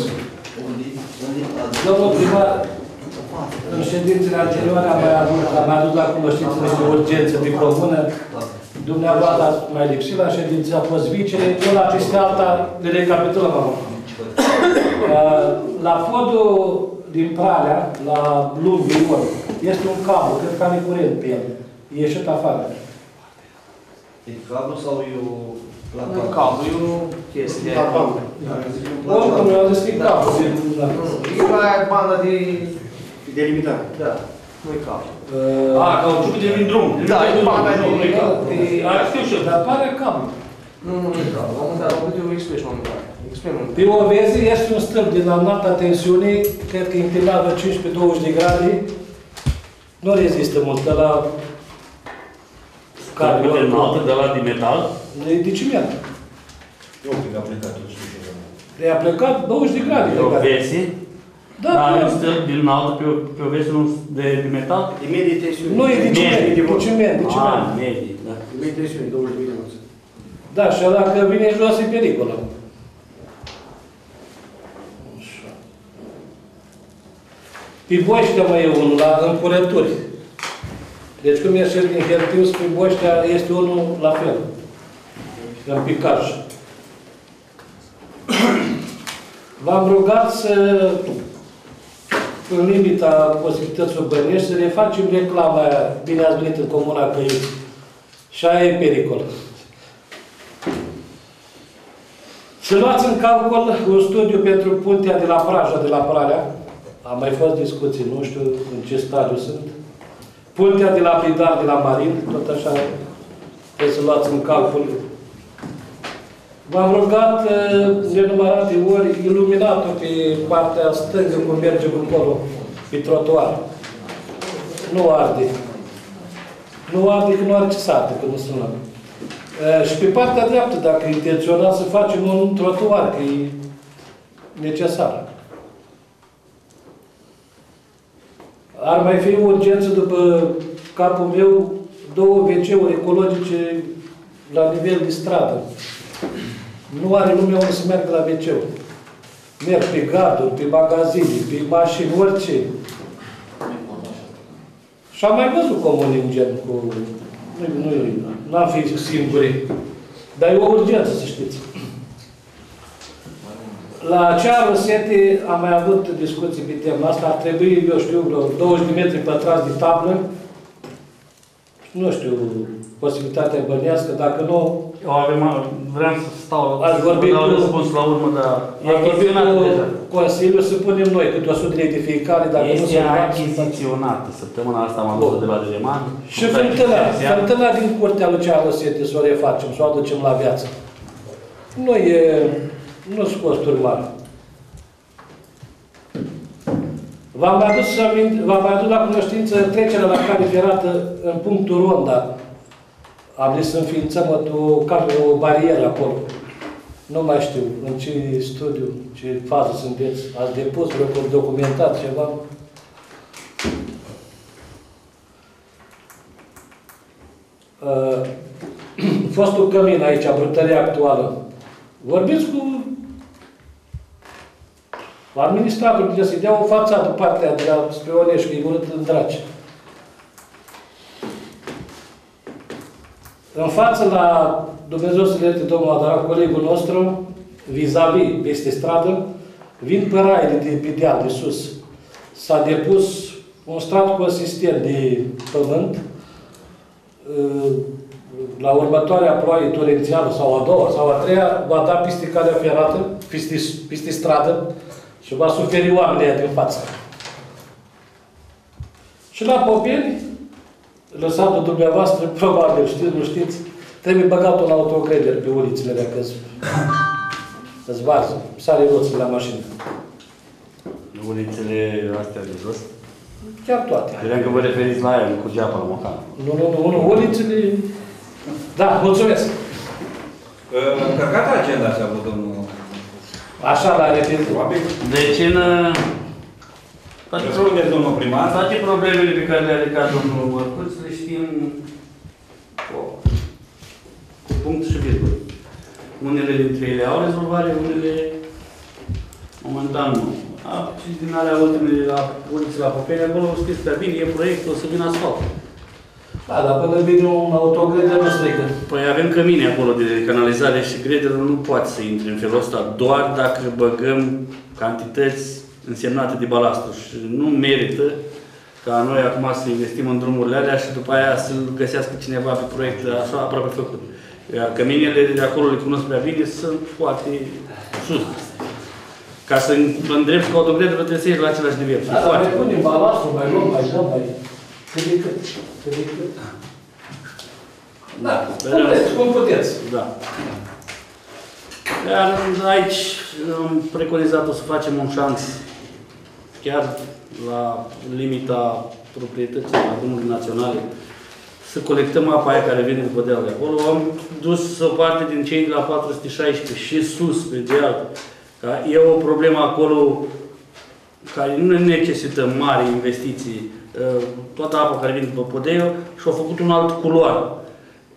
Domnul primar, în ședințele anterioare am mai adus, am adus la cunoștință de urgență de comună. Dumneavoastră ați mai lipsit la ședință, a fost vice, eu la peste alta de recapitulăm acum. Uh, La podul din Pralea, la Blue Vior, este un cablu, cred că are curent pe el. E ieșit afară. E cablu sau e o Nu, placă? cablu, e o chestie. La bancă. Oricum, eu am zis că e capul. E la banda de... Delimitare. Da, nu e cablu. A, cauciucul de din drum. Da, e banda de... Nu, nu e cablu. A, știu și eu. Dar pare cablu. Nu, nu, nu e cablu. La un moment dat, am văzut eu express la un moment dat. Express nu. Pe o vezi, este un stâlp din înalta tensiunii, cred că inclinată 15-20 de grade. Nu rezistă mult, de la... Care de înaltă, de la de metal. De, de ciment. Eu cred că a plecat tot știu. De a plecat 20 de grade. De o plecat. vese. Da, Dar da. există din înaltă pe o, pe o vese nu de, de metal? De medie tensiune. Nu e de ciment, e de ciment, de Ah, ciment. medii, da. De medie tensiune, 20 de milimetri. Da, și ăla că vine jos e pericolă. Așa. Pe Boștea mai e unul, la încurături. Deci când ieși din Hertiu spre Boștea, este unul la fel. În picaj. V-am rugat să, în limita posibilităților bănești, să ne facem reclama aia. Bine ați venit în Comuna Căiți. Și aia e pericol. Să luați în calcul un studiu pentru puntea de la Praja, de la Prarea. Am mai fost discuții, nu știu în ce stadiu sunt. Puntea de la Pidar, de la Marin, tot așa, trebuie să luați în calcul. V-am rugat uh, nenumărate ori iluminatul pe partea stângă, cum merge încolo, pe trotuar. Nu arde. Nu arde, că nu are ce să arde, că nu sunt la Uh, Și pe partea dreaptă, dacă intenționați să facem un trotuar, că e necesar. Ar mai fi o urgență după capul meu, două WC-uri ecologice la nivel de stradă. Nu are lumea unde să meargă la wc Merg pe garduri, pe magazine, pe mașini, orice. Și am mai văzut comuni în gen cu... Nu, nu, n-am fi singuri. Dar e o urgență, să știți. La ceară sete am mai avut discuții pe tema asta. Ar trebui, eu știu, vreo 20 de metri pătrați de tablă. Nu știu, posibilitatea bănească, dacă nu, Eu avem, vreau să stau, Ați să vorbit vă dau cu- răspuns la urmă, dar e am vorbit achiziționată deja. cu Consiliul să punem noi câte 100 de lei de fiecare, dacă nu Este se fac, achiziționată. Săptămâna asta am adus de la Deleman. Și fântâna, fântâna din curtea lui Ceară Sete să o refacem, să o aducem la viață. Nu e, nu sunt costuri mari. V-am mai adus, aminte- v-am mai adus la cunoștință trecerea la cale ferată în punctul Ronda. Am zis să înființăm o, care, o barieră acolo. Nu mai știu în ce studiu, ce fază sunteți. Ați depus vreo documentat ceva? Uh, fostul cămin aici, brutăria actuală. Vorbiți cu administratorul de să-i dea o fațadă partea de la spre Onești, că e urât în draci. În față la Dumnezeu să le ierte Domnul Adara, colegul nostru, vis-a-vis, peste stradă, vin pe raile de pe deal, de sus. S-a depus un strat consistent de pământ, uh, la următoarea ploaie torențială sau a doua sau a treia, va da peste calea ferată, peste, peste stradă și va suferi oamenii aia din față. Și la Popeni, lăsatul dumneavoastră, probabil știți, nu știți, trebuie băgat un autocreder pe ulițele alea, că îți varză, sare roțile la mașină. Ulițele astea de jos. Chiar toate. Credeam că vă referiți la aia, cu geapa la mocan. Nu, nu, nu, nu, ulițele... Da, mulțumesc. Încărcată agenda ați avut, domnul Așa la repede. Probabil. Deci în... uh, toate, pro- Răspundeți, domnul primar. toate problemele pe care le-a ridicat domnul Mărcuț le știm cu, cu punct și virgulă. Unele dintre ele au rezolvare, unele momentan nu. A, și din alea ultimele la ulițe la Popeni, acolo știți prea bine, e proiectul, o să vină asfalt. Da, dar până vine un autocreder nu strică. Păi avem cămine acolo de canalizare și grederul nu poate să intre în felul ăsta, doar dacă băgăm cantități însemnate de balasturi și nu merită ca noi acum să investim în drumurile alea și după aia să găsească cineva pe proiect așa aproape făcut. Iar căminele de acolo le cunosc prea bine, sunt foarte sus. Ca să îndrept cu autogredul trebuie să ieși la același nivel. Da, Foarte. mai punem balastru, mai luăm, mai dăm, mai... Cât de cât, cât de cât. Da, cum vreți, cum puteți. Da. Iar aici am preconizat-o să facem un șanț chiar la limita proprietății la drumurile naționale, să colectăm apa aia care vine după deal de acolo. Am dus o parte din cei de la 416 și sus pe deal. Că e o problemă acolo care nu necesită mari investiții. Uh, Toată apa care vine după podeu și-au făcut un alt culoar.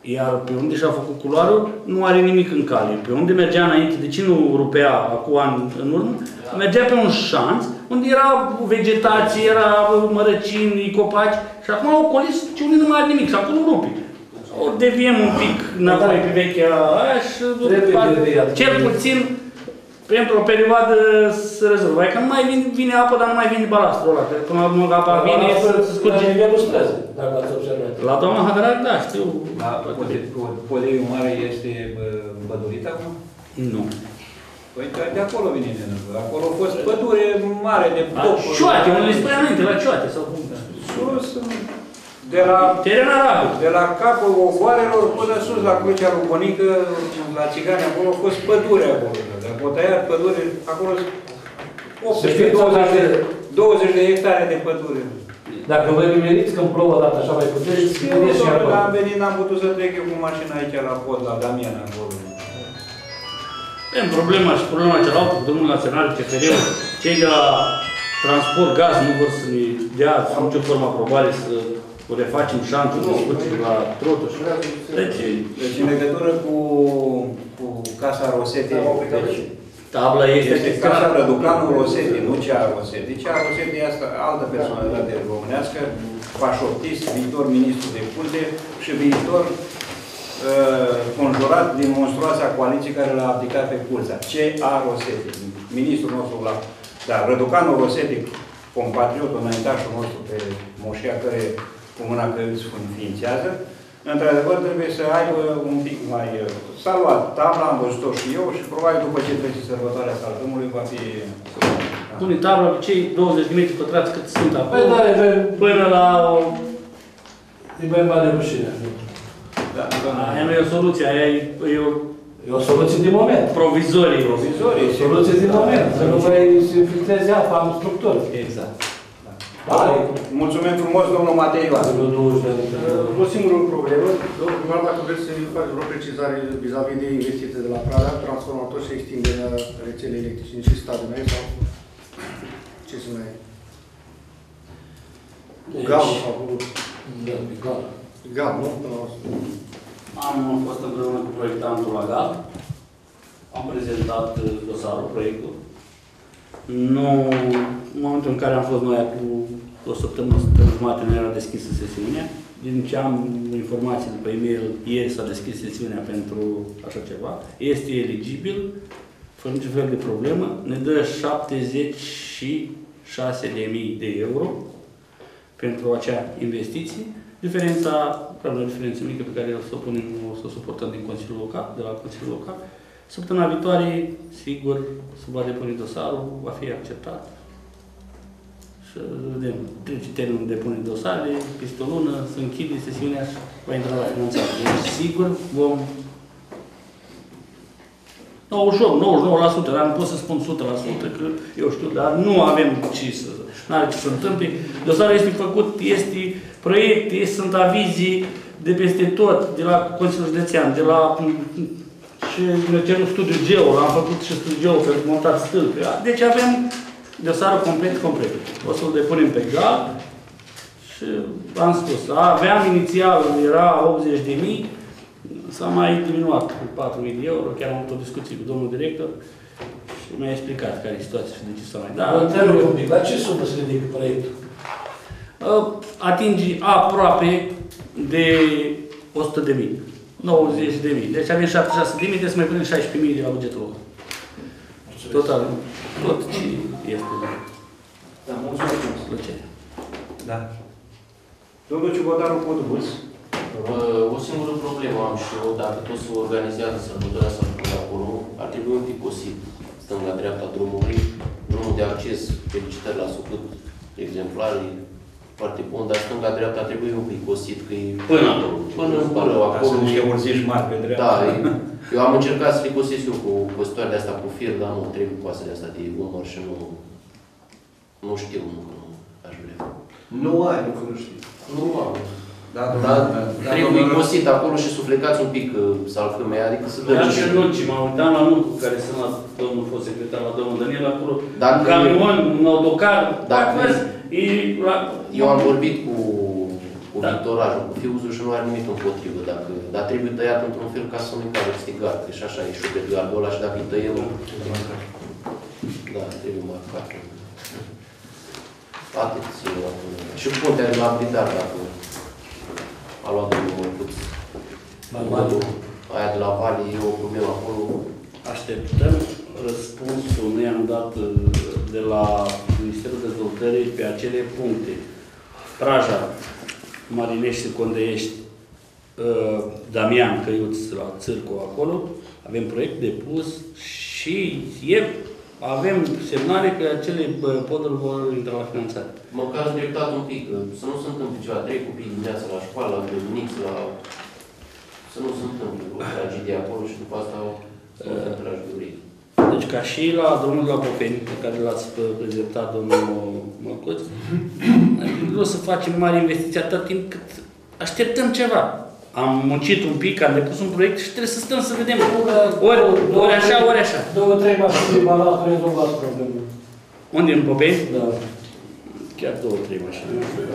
Iar pe unde și-a făcut culoarul, nu are nimic în cale. Pe unde mergea înainte, de ce nu rupea acum ani în urmă, mergea pe un șanț unde era vegetație, era mărăcini, copaci și acum au colis și unde nu mai are nimic și acolo rupe. O deviem un pic înapoi pe vechea aia și Trebuie deviat. cel puțin pentru o perioadă să rezolvă. Adică nu mai vine, vine apă, dar nu mai vine balastru ăla. Că până la urmă apa vine să scurge. La nivelul străzii, dacă ați observat. La doamna Hadarat, da, știu. Da, Poleiul mare este bă, împădurit acum? Nu. Păi că de acolo vine din Acolo a fost pădure mare de La top. Cioate, unde le spunea înainte, la Cioate sau cum. Sus, de la, Teren arabil. de la capul ogoarelor până sus la Crucea Rubonică, la Țigani, acolo a fost pădure acolo. Dacă au tăiat pădure, acolo Să știți, 18, 20 de, dacă- 20 de hectare de pădure. Dacă vă nimeriți când plouă dată așa mai puternic, Eu, vedeți și doamne, acolo. am venit, n-am putut să trec eu cu mașina aici la pod, la Damian, acolo. Avem problema și problema cealaltă cu domnul național, CFR-ul, cei de la transport gaz nu vor să ne dea sub nicio formă aprobare să o refacem șanțul de scurgere la Trotuș. Deci, Deci în legătură cu, cu Casa Rosete, deci, tabla este... este Casa Răducanu Rosete, nu cea Rosete. Cea Rosete este altă personalitate românească, pașoptist, viitor ministru de culte și viitor uh, conjurat din monstruoasa coaliție care l-a aplicat pe Curța. C.A. Rosete, ministrul nostru la... Dar Răducanu Rosete, compatriotul înaintașul nostru pe moșia care cu mâna că îți înființează, într-adevăr trebuie să aibă un pic mai... uh, S-a luat tabla, am văzut-o și eu și probabil după ce trece sărbătoarea Saltămului va fi... Pune tabla pe cei 20 de metri pătrați cât sunt Păi acolo, da, e până la... e mai mare rușine. Da, Aia nu e o soluție, aia e, e o E o soluție de moment. provizorie. Provizorie, E o soluție de moment. Să nu mai se filtreze apa în structură. Exact. Da, e Mulțumim frumos, domnul Matei Ioan. vreo 20 de ani. O singură problemă, domnul primar, dacă vreți să faceți o precizare vis-a-vis de investiții de la Prada, transformator și extinderea rețelei electrice și stadiul mai sau ce să mai Deci, Gam sau cu Da, pe gal. gam, nu? Până la urmă. Am fost împreună cu proiectantul la GAL. Am prezentat uh, dosarul, proiectul. Nu, în momentul în care am fost noi cu o săptămână, o săptămână jumătate, nu era deschisă sesiunea. Din ce am informații după e-mail, ieri s-a deschis sesiunea pentru așa ceva. Este eligibil, fără niciun fel de problemă. Ne dă 76.000 de euro pentru acea investiție. Diferența, care o diferență mică pe care o să o punem, o să o suportăm din Consiliul Local, de la Consiliul Local. Săptămâna viitoare, sigur, se va depune dosarul, va fi acceptat. Și vedem, trece termenul de depune dosare, peste o lună, se închide sesiunea și va intra la finanțare. Deci, sigur, vom 98, 99%, dar nu pot să spun 100%, că eu știu, dar nu avem ce să, nu are ce să întâmple. Dosarul este făcut, este proiect, este, sunt avizii de peste tot, de la Consiliul Județean, de la și ne cerut studiu geo, am făcut și studiu geo pentru montat stâlpi. Deci avem dosarul complet, complet. O să-l depunem pe gal și am spus, aveam inițial, era 80 de mii, s-a mai diminuat cu 4.000 de euro, chiar am avut o discuție cu domnul director și mi-a explicat care e situația și de ce s-a mai dat. Vă întreb un pic, la ce sumă se ridică proiectul? Uh, atinge aproape de 100 de mii. 90 de mii. Deci avem 76 de mii, trebuie să mai punem 16 mii de la bugetul local. Total, tot ce este Da, mulțumesc. plăcere. Da. Domnul Ciubodaru Podbus. Uh, O singură problemă am și eu, dacă tot se organizează sărbătoarea sau de acolo, ar trebui un pic cosit, stânga-dreapta drumului, drumul de acces, felicitări l-a făcut exemplare, foarte bun, dar stânga-dreapta ar trebui un pic cosit, că e Până până în până Ca acolo. sunt niște urziși mari pe dreapta. Da, e- eu am încercat să le cosesc eu cu cositoarele astea cu fir, dar nu trebuie coasele astea de umăr și nu, nu știu, nu, nu aș vrea. Nu ai, nu că nu știi. Nu am. Da, Dar domnul- da, trebuie domnul- cosit acolo și suflecați un pic uh, salcâmea, adică să dă Dar și niște- în Lunci, m-am uitat la nu cu care sunt la domnul fost secretar, la domnul Daniel, acolo, Dacă- un camion, un autocar, Dacă- vezi, e la... Eu am vorbit cu, cu Da. victorajul, cu fiuzul și nu are nimic împotrivă, dacă, dar trebuie tăiat într-un fel ca să nu-i cadă peste gard, că și așa e șupet gardul ăla și dacă îi tăie el, da, trebuie marcat. Atât, eu acum. Și puntea de la Bridar, dacă a luat domnul Mărcuț. Podul Aia de la Vale, e o problemă acolo. Așteptăm răspunsul, noi am dat uh, de la Ministerul Dezvoltării pe acele puncte. Praja, Marinești, Condeiești, uh, Damian, Căiuț, la Țârcu, acolo, avem proiect depus și e, avem semnale că acele bă, poduri vor intra la finanțare. Măcar dreptat un pic, să nu se întâmple ceva, trei copii dimineața la școală, la grădiniță, la... Să nu se întâmple o tragedie acolo și după asta să nu se întâmple tragedie. Deci ca și la drumul la Popeni, pe care l-ați uh, prezentat domnul Măcuț, vreau să facem mari investiții atât timp cât așteptăm ceva. Am muncit un pic, am depus un proiect și trebuie să stăm să vedem ori, ori așa, ori așa. Două, trei mașini de balat rezolvat problema. Unde în Popeni? Da. Chiar două, trei mașini.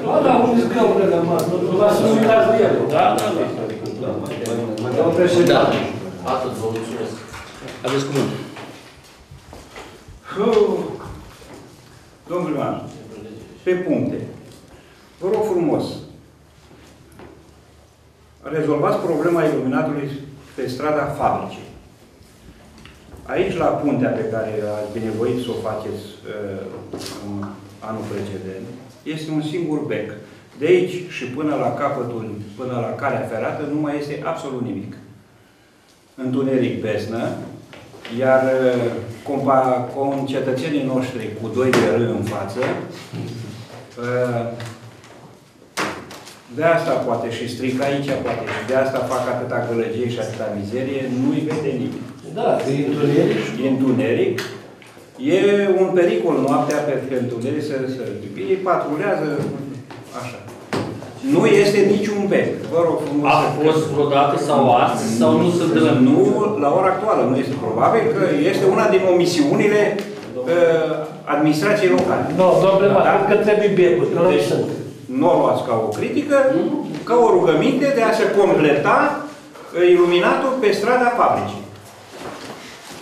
Da, da, unde sunt greu de mari. Nu lasă să uitați de ele. Da, da, da. Domnul președinte. Da, atât, vă mulțumesc. Aveți cuvântul. Domnul Ioan, pe puncte. Vă rog frumos, rezolvați problema iluminatului pe strada fabricii. Aici, la puntea pe care ați binevoit să o faceți uh, în anul precedent, este un singur bec. De aici și până la capătul, până la calea ferată, nu mai este absolut nimic. Întuneric besnă, iar uh, compa, concetățenii noștri cu doi de râ în față, uh, de asta poate și strică aici, poate și de asta fac atâta gălăgie și atâta mizerie, nu-i vede nimeni. Da, e întuneric. E întuneric, e un pericol noaptea pe pe întuneric să, să ei patrulează așa. Nu este niciun bec. Vă rog frumos. A să- fost vreodată sau ars sau nu se dă? Nu, la ora actuală nu este probabil că este una din omisiunile uh, administrației locale. Nu, domnule, Da? cred că trebuie becuri, că nu Deci, sunt. nu o luați ca o critică, ca o rugăminte de a se completa uh, iluminatul pe strada fabricii.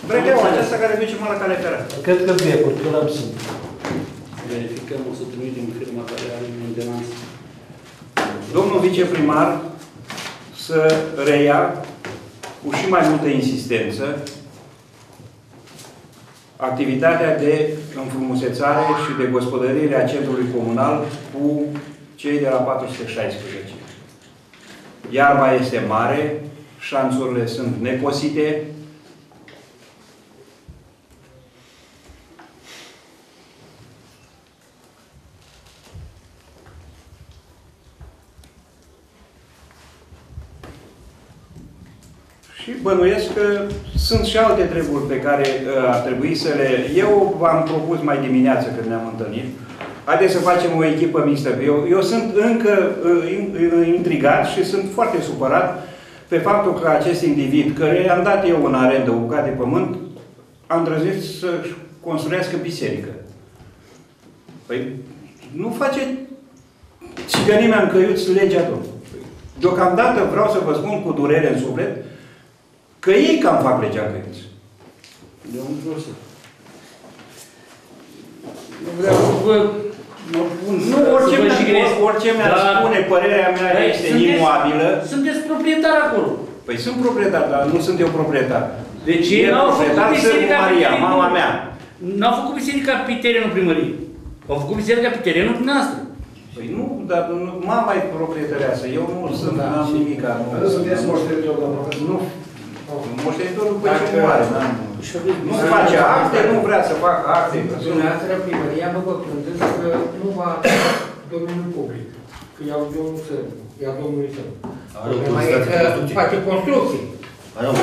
Breteaua aceasta care duce mă la cale ferată. Cred că becuri, că n-am sunt. Verificăm, o să trimitem firma care are mentenanță. Domnul viceprimar să reia cu și mai multă insistență activitatea de înfrumusețare și de gospodărire a centrului comunal cu cei de la 416. Iarba este mare, șanțurile sunt necosite, bănuiesc că sunt și alte treburi pe care uh, ar trebui să le... Eu v-am propus mai dimineață când ne-am întâlnit. Haideți să facem o echipă mixtă. Eu, eu sunt încă uh, in- uh, intrigat și sunt foarte supărat pe faptul că acest individ, care i-am dat eu în arendă o bucată de pământ, a îndrăznit să construiască biserică. Păi nu face țigănimea în căiuț legea Domnului. Deocamdată vreau să vă spun cu durere în suflet că ei cam fac legea în căiuț. De un vreau să... Nu vreau să vă... Mă pun Nu, să- orice să vă mi-ar jignesc. orice mi-ar Dar- spune, părerea mea Păi, este sunteți- imobilă. Sunteți proprietar acolo. Păi sunt proprietar, dar nu sunt eu proprietar. Deci E ei n-au făcut proprietar biserica Sârbu pe Maria, terenul- mama mea. N-au făcut biserica pe terenul primăriei. Au făcut biserica pe terenul dumneavoastră. Păi nu, dar nu, mama e proprietăreasă, eu nu sunt, Da. n-am nimic. Nu sunteți moștenitor, doamna profesor? Nu. Moștenitorul după ce Dacă- moare, n-am. Nu face acte, nu vrea să facă acte. Dumneavoastră, primăria nu vă plângeți că nu va domeniul public, că iau domnul său, ia domnului său. Problema e că face construcții. Atunci,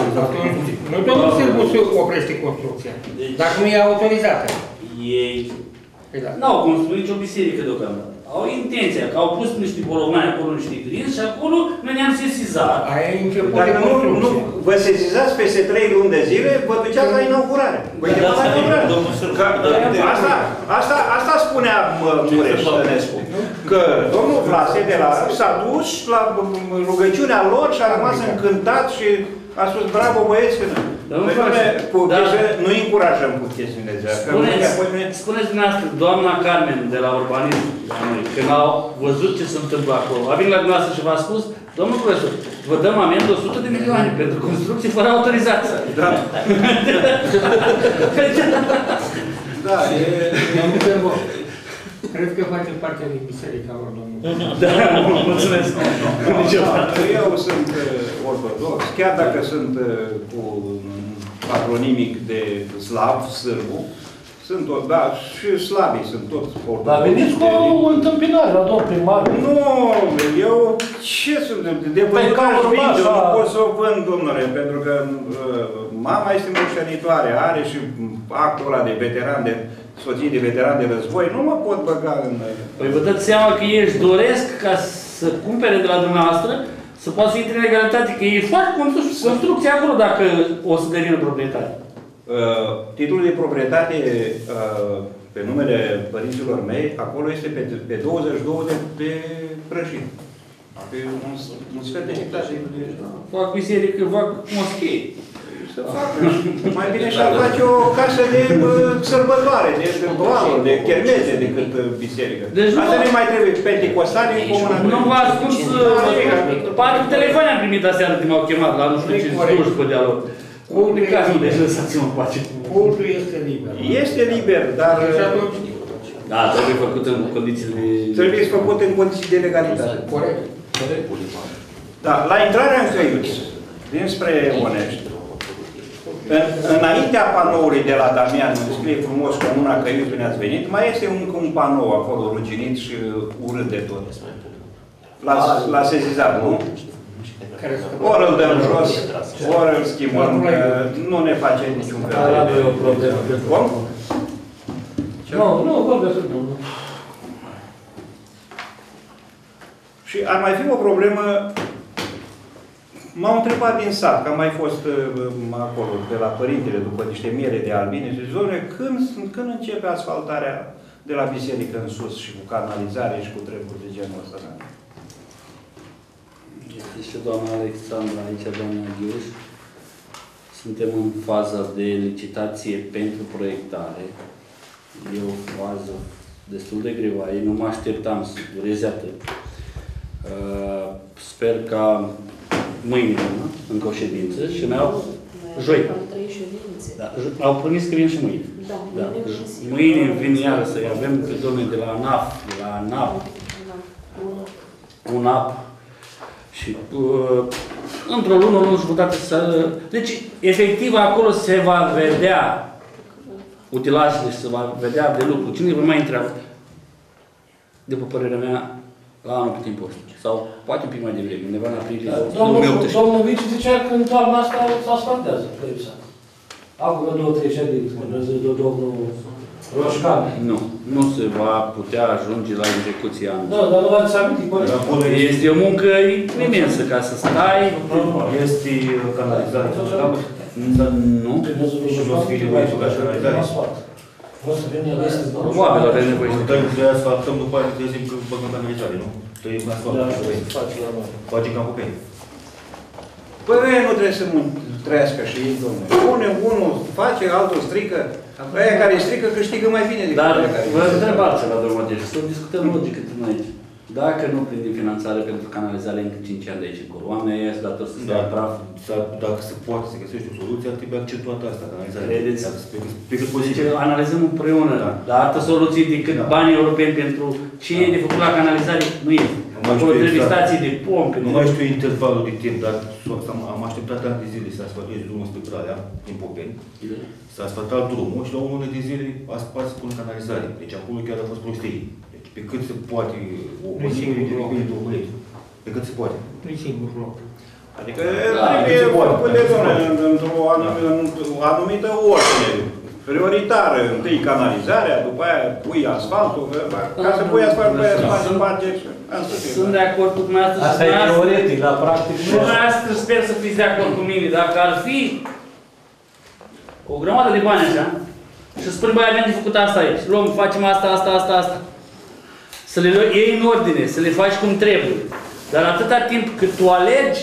nu domnul Sârbu să oprește construcția, dacă nu e autorizată. Ei Păi da. n-au construit nicio biserică deocamdată. Au intenția, că au pus niște bologani acolo, niște grinzi și acolo noi ne-am sesizat. Aia e început de Dacă nu, nu construcție. vă sesizați peste 3 luni de zile, vă duceați la inaugurare. Vă Da, chemați la asta e, inaugurare. domnul Sârbu. Că, Da, da. asta, asta, asta spunea mă, Mureș Stănescu. Că domnul Vlase de la s-a dus la m, rugăciunea lor și a rămas încântat și a spus bravo băieți că Domnul Păi, Vlase, dom'le, cu da. chestiune- nu încurajăm cu chestiunile de astea. că mâine, Spuneți, apoi ne- spuneți dumneavoastră, doamna Carmen de la urbanism, la noi, când au văzut ce se întâmplă acolo, a venit la dumneavoastră și v-a spus, domnul profesor, vă dăm amendă 100 de milioane pentru construcții fără autorizație. Da. Da, e... Domnul Sârbu, cred că face parte din biserica lor, domnul. Da, mulțumesc. Niciodată. Eu sunt uh, ortodox, chiar dacă sunt uh, cu patronimic de slav, sârbu, sunt tot, da, și slavii sunt toți ortodoxi. Dar veniți cu o întâmpinare la domnul primar. Nu, eu ce sunt, de Păi, vândut ca aș urma vinde, așa- nu pot să o vând, domnule, pentru că uh, mama este moștenitoare, are și actul ăla de veteran, de soții de veteran de război, nu mă pot băga în... Păi vă dați seama că ei își doresc ca să cumpere de la dumneavoastră să poată să intre în legalitate, că ei fac constru- construcție acolo dacă o să devină proprietari. Uh, titlul de proprietate uh, pe numele părinților mei, acolo este pe, pe 22 de, de prăjini. Pe un, un sfert de hectare. Fac biserică, fac moschee. Să facă. Mai bine și-ar face o casă de uh, sărbătoare, de, de valuri, de chermeze decât uh, biserică. Deci nu- Asta nu mai trebuie pentecostali în comuna. Nu v-a ascuns, uh, patru telefoane am primit aseară când m-au chemat la nu știu ce sluși pe de-a lor. Comunicați-mă, deci lăsați-mă în pace. Cultul este liber. Este liber, dar Și uh, atunci, Da, trebuie făcut în condițiile... trebuie făcut în condiții de legalitate. corect. Da, la intrarea în Căiuți, dinspre Onești, în, înaintea panoului de la Damian, unde scrie frumos Comuna Căiuți, unde ați venit, mai este încă un panou acolo ruginit și urât de tot. L-ați l-ați sezizat, nu? Care să Ori îl dăm jos, ori îl schimbăm, că nu ne face niciun fel Ala nu e o de... problemă. Cum? Nu, nu, vorbesc cu domnul. Și ar mai fi o problemă, m-au întrebat din sat, că am mai fost uh, acolo, de la părintele, după niște miere de albine, și zic, "Doamne, când, când începe asfaltarea de la biserică în sus și cu canalizare și cu treburi de genul ăsta? Da? Este și doamna Alexandra aici, doamna Ghiuș. Suntem în faza de licitație pentru proiectare. E o fază destul de greoaie, nu mă așteptam să dureze atât. Uh, Sper ca mâine, nu? încă o ședință și mi-au joi. Am trei ședințe. Da, j- au promis că vin și mâine. Da, Da. mâine și sigur. Mâine vin iară să-i avem pe domnul de la ANAF, de la ANAP, un ap și uh, într-o lună, o lună și jumătate să... Deci, efectiv, acolo se va vedea utilajele și se va vedea de lucru. Cine vă mai întreabă? După părerea mea, la anul pe timpul ăsta. Sau poate un pic mai devreme, undeva în aprilie Domnul, 2018. domnul Vici zicea că în toamna asta se asfaltează Căiuța. Acum două, trei ședințe, când a zis de domnul Roșcan. Nu, nu se va putea ajunge la execuția anului. Da, dar nu v-ați amintit, corect? Este o muncă imensă ca să stai. Este canalizare. Nu. Și o să fie nevoie să faci canalizare. Probabil avem nevoie Nu de dai să asfaltăm după aia să zicem că băgăm canalizare, nu? Tăiem asfalt. Da, apoi. face la noi. Facem ca copii. Păi ăia nu trebuie să mun- trăiască și ei, domnule. Pune unul, face, altul strică. Ăia care strică câștigă mai bine decât Dar ăia care vă întreb altceva, domnul Mădeș, să discutăm logică din aici. Dacă nu prindem finanțare pentru canalizare încă 5 ani de aici încolo, oamenii ăia sunt datori să se Da, ia praf. Dar dacă se poate să găsești o soluție, ar trebui accentuată asta, canalizarea. Vedeți? Dacă se- Pe cât Zice, pozitiv. analizăm împreună, Da. dar altă soluție decât Da. banii europeni pentru ce e de făcut la canalizare, nu e. Nu mai Acolo știu trebuie exact. stații de pompe. Nu de- mai știu intervalul de timp, dar s- am, am așteptat ani de zile să asfalteze drumul spre Pralea, din Popeni. S-a asfaltat drumul și la o lună de zile a spart să pună canalizare. Deci acolo chiar a fost prostie. Deci pe cât se poate o Nu e singură singurul loc. de proiect. Pe cât se poate. Nu-i singur loc. Adică Da, trebuie se poate. făcut de domnule, într-o anumită, într-o anumită ordine. Prioritară, întâi canalizarea, după aia pui asfaltul, că, ca să pui asfalt, pui asfalt în parte și în sfârșit. Sunt de acord cu dumneavoastră și Asta e dumneavoastră- teoretic, dar practic Și nu. dumneavoastră sper să fiți de acord cu mine. Dacă ar fi o grămadă de bani așa, și să spun, băi, avem de făcut asta aici, luăm, facem asta, asta, asta, asta. Să le iei în ordine, să le faci cum trebuie. Dar atâta timp cât tu alegi,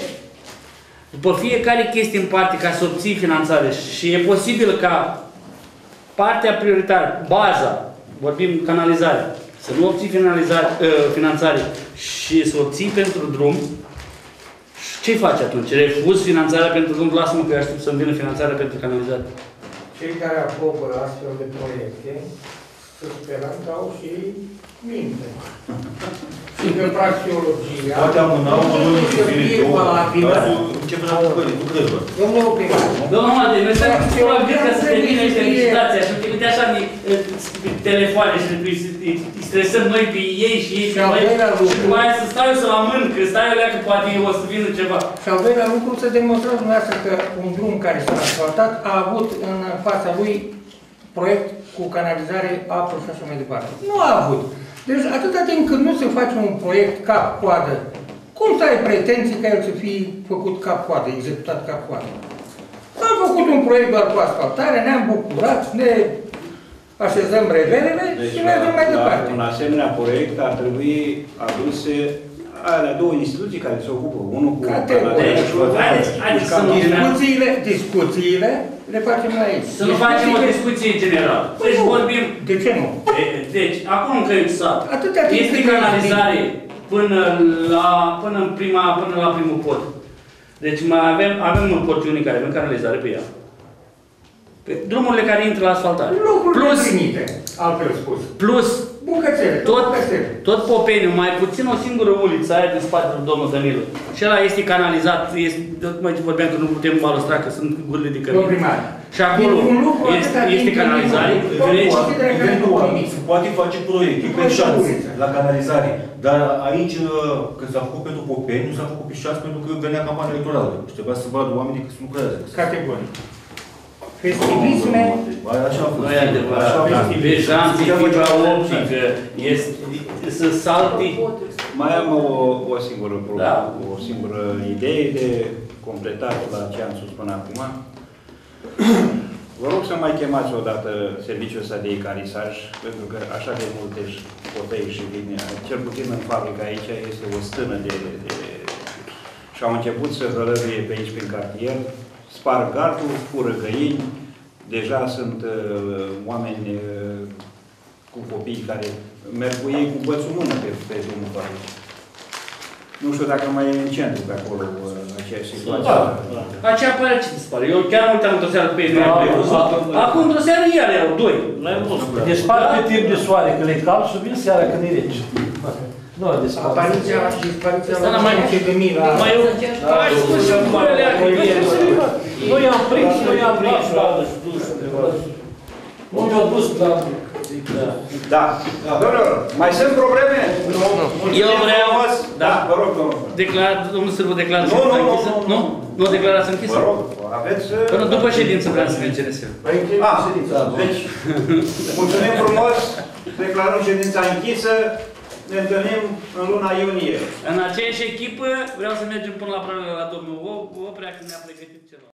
după fiecare chestie în parte, ca să obții finanțare și e posibil ca partea prioritară, baza, vorbim canalizare, să nu obții finalizare, uh, finanțare și să obții pentru drum, ce faci atunci? Refuzi finanțarea pentru drum? Lasă-mă că eu aștept să-mi vină finanțarea pentru canalizare. Cei care aprobă astfel de proiecte, să sperăm că au și minte. Și că praxiologia Poate amâna o lună nu de să zile, fie două, valabilă. cazul începerea lucrării, lucrărilor. Domnul primar, Domnul Mate, noi stăm probabil că să termine ăștia licitația și uite așa de, de telefoane și îi, îi, îi stresăm noi pe ei și ei Și pe al noi. doilea lucru. Și după aia să stau eu să la mân, că stai eu că poate o să vină ceva. Și al doilea lucru, să demonstrați dumneavoastră că un drum care s-a asfaltat a avut în fața lui proiect cu canalizare, apă și așa mai departe. Nu a avut. Deci atâta timp când nu se face un proiect cap-coadă, cum să ai pretenții ca el să fie făcut cap-coadă, executat cap-coadă? S-a făcut un proiect doar cu asfaltare, ne-am bucurat, ne așezăm revelele Deci, și mergem mai la, la departe. un asemenea proiect ar trebui aduse alea două instituții care se ocupă, unul cu Categoric. canalizarea și altul cu Haideți, haideți să nu Discuțiile, discuțiile le facem la aici. Să nu facem o discuție generală. Deci Nu. vorbim De ce nu? E, Deci, acum încă în sat, Atâtea timp este cât nu canalizare până la, până în prima, până la primul pod. Deci mai avem, avem în porțiuni care avem canalizare pe ea. Pe drumurile care intră la asfaltare. Lucruri Plus, definite, altfel spus. plus Bucățele, tot, bucățele. tot Popeniu, mai puțin o singură uliță aia din spatele domnul Danilo. Și ăla este canalizat, este, mai vorbeam că nu putem balustra, că sunt gurile de Domnul cămin. primar. Și acolo Deci un lucru este, atâta este timp canalizare, când nu- greci, Consideră că nu Eventual, nimic. se poate face proiect, e pe Proiect șans uliță. la canalizare. Dar aici, uh, când s-a făcut pentru Popeni, nu s-a făcut pe șans pentru că venea campania electorală. Și trebuia să vadă oamenii că se lucrează. Categoric. Festivisme, Ba, Așa a fost. Nu e adevărat. Așa a fost. Bejanții, fibra optică, este, sunt salti. Mai am o, o singură pro- Da. o singură idee de completat la ce am spus până acum. Vă rog să mai chemați odată serviciul ăsta de ecarisaj, pentru că așa de multe potei și vine, cel puțin în fabrică aici este o stână de, de și au început să hălăruie pe aici prin cartier, sparg gardul, fură găini, deja sunt uh, oameni uh, cu copii care merg cu ei cu bățul mână pe, pe drumul pe aici. Nu știu dacă mai e în centru pe acolo uh, aceeași situație. Da, Aceea pare ce dispare. Eu chiar mă uitam într-o seară pe ei, nu Da, am văzut. da. Acum într-o seară iar erau doi. N-ai văzut. Dispar pe timp de soare, când e cald și vin seara când e rece. Nu, dispar. apariția, dispariția Asta la mai- 10 de mii la... Mai eu, hai spus și cu alea. Noi am prins, noi am prins. Nu mi-au dus, dar... Da. Domnilor, mai sunt probleme? Nu. Eu vreau, Da, da, vă rog, domnul. declar, domnul Sârbu declară Nu, ședința nu, nu, închisă? nu, Nu? Nu declarați închisă? Vă rog, aveți... uh, Până după ședință vreau să menționez eu. Ah, deci, mulțumim frumos, declarăm ședința închisă, ne întâlnim în luna iunie. În aceeași echipă vreau să mergem până la prână la domnul Oprea când ne-a pregătit ceva.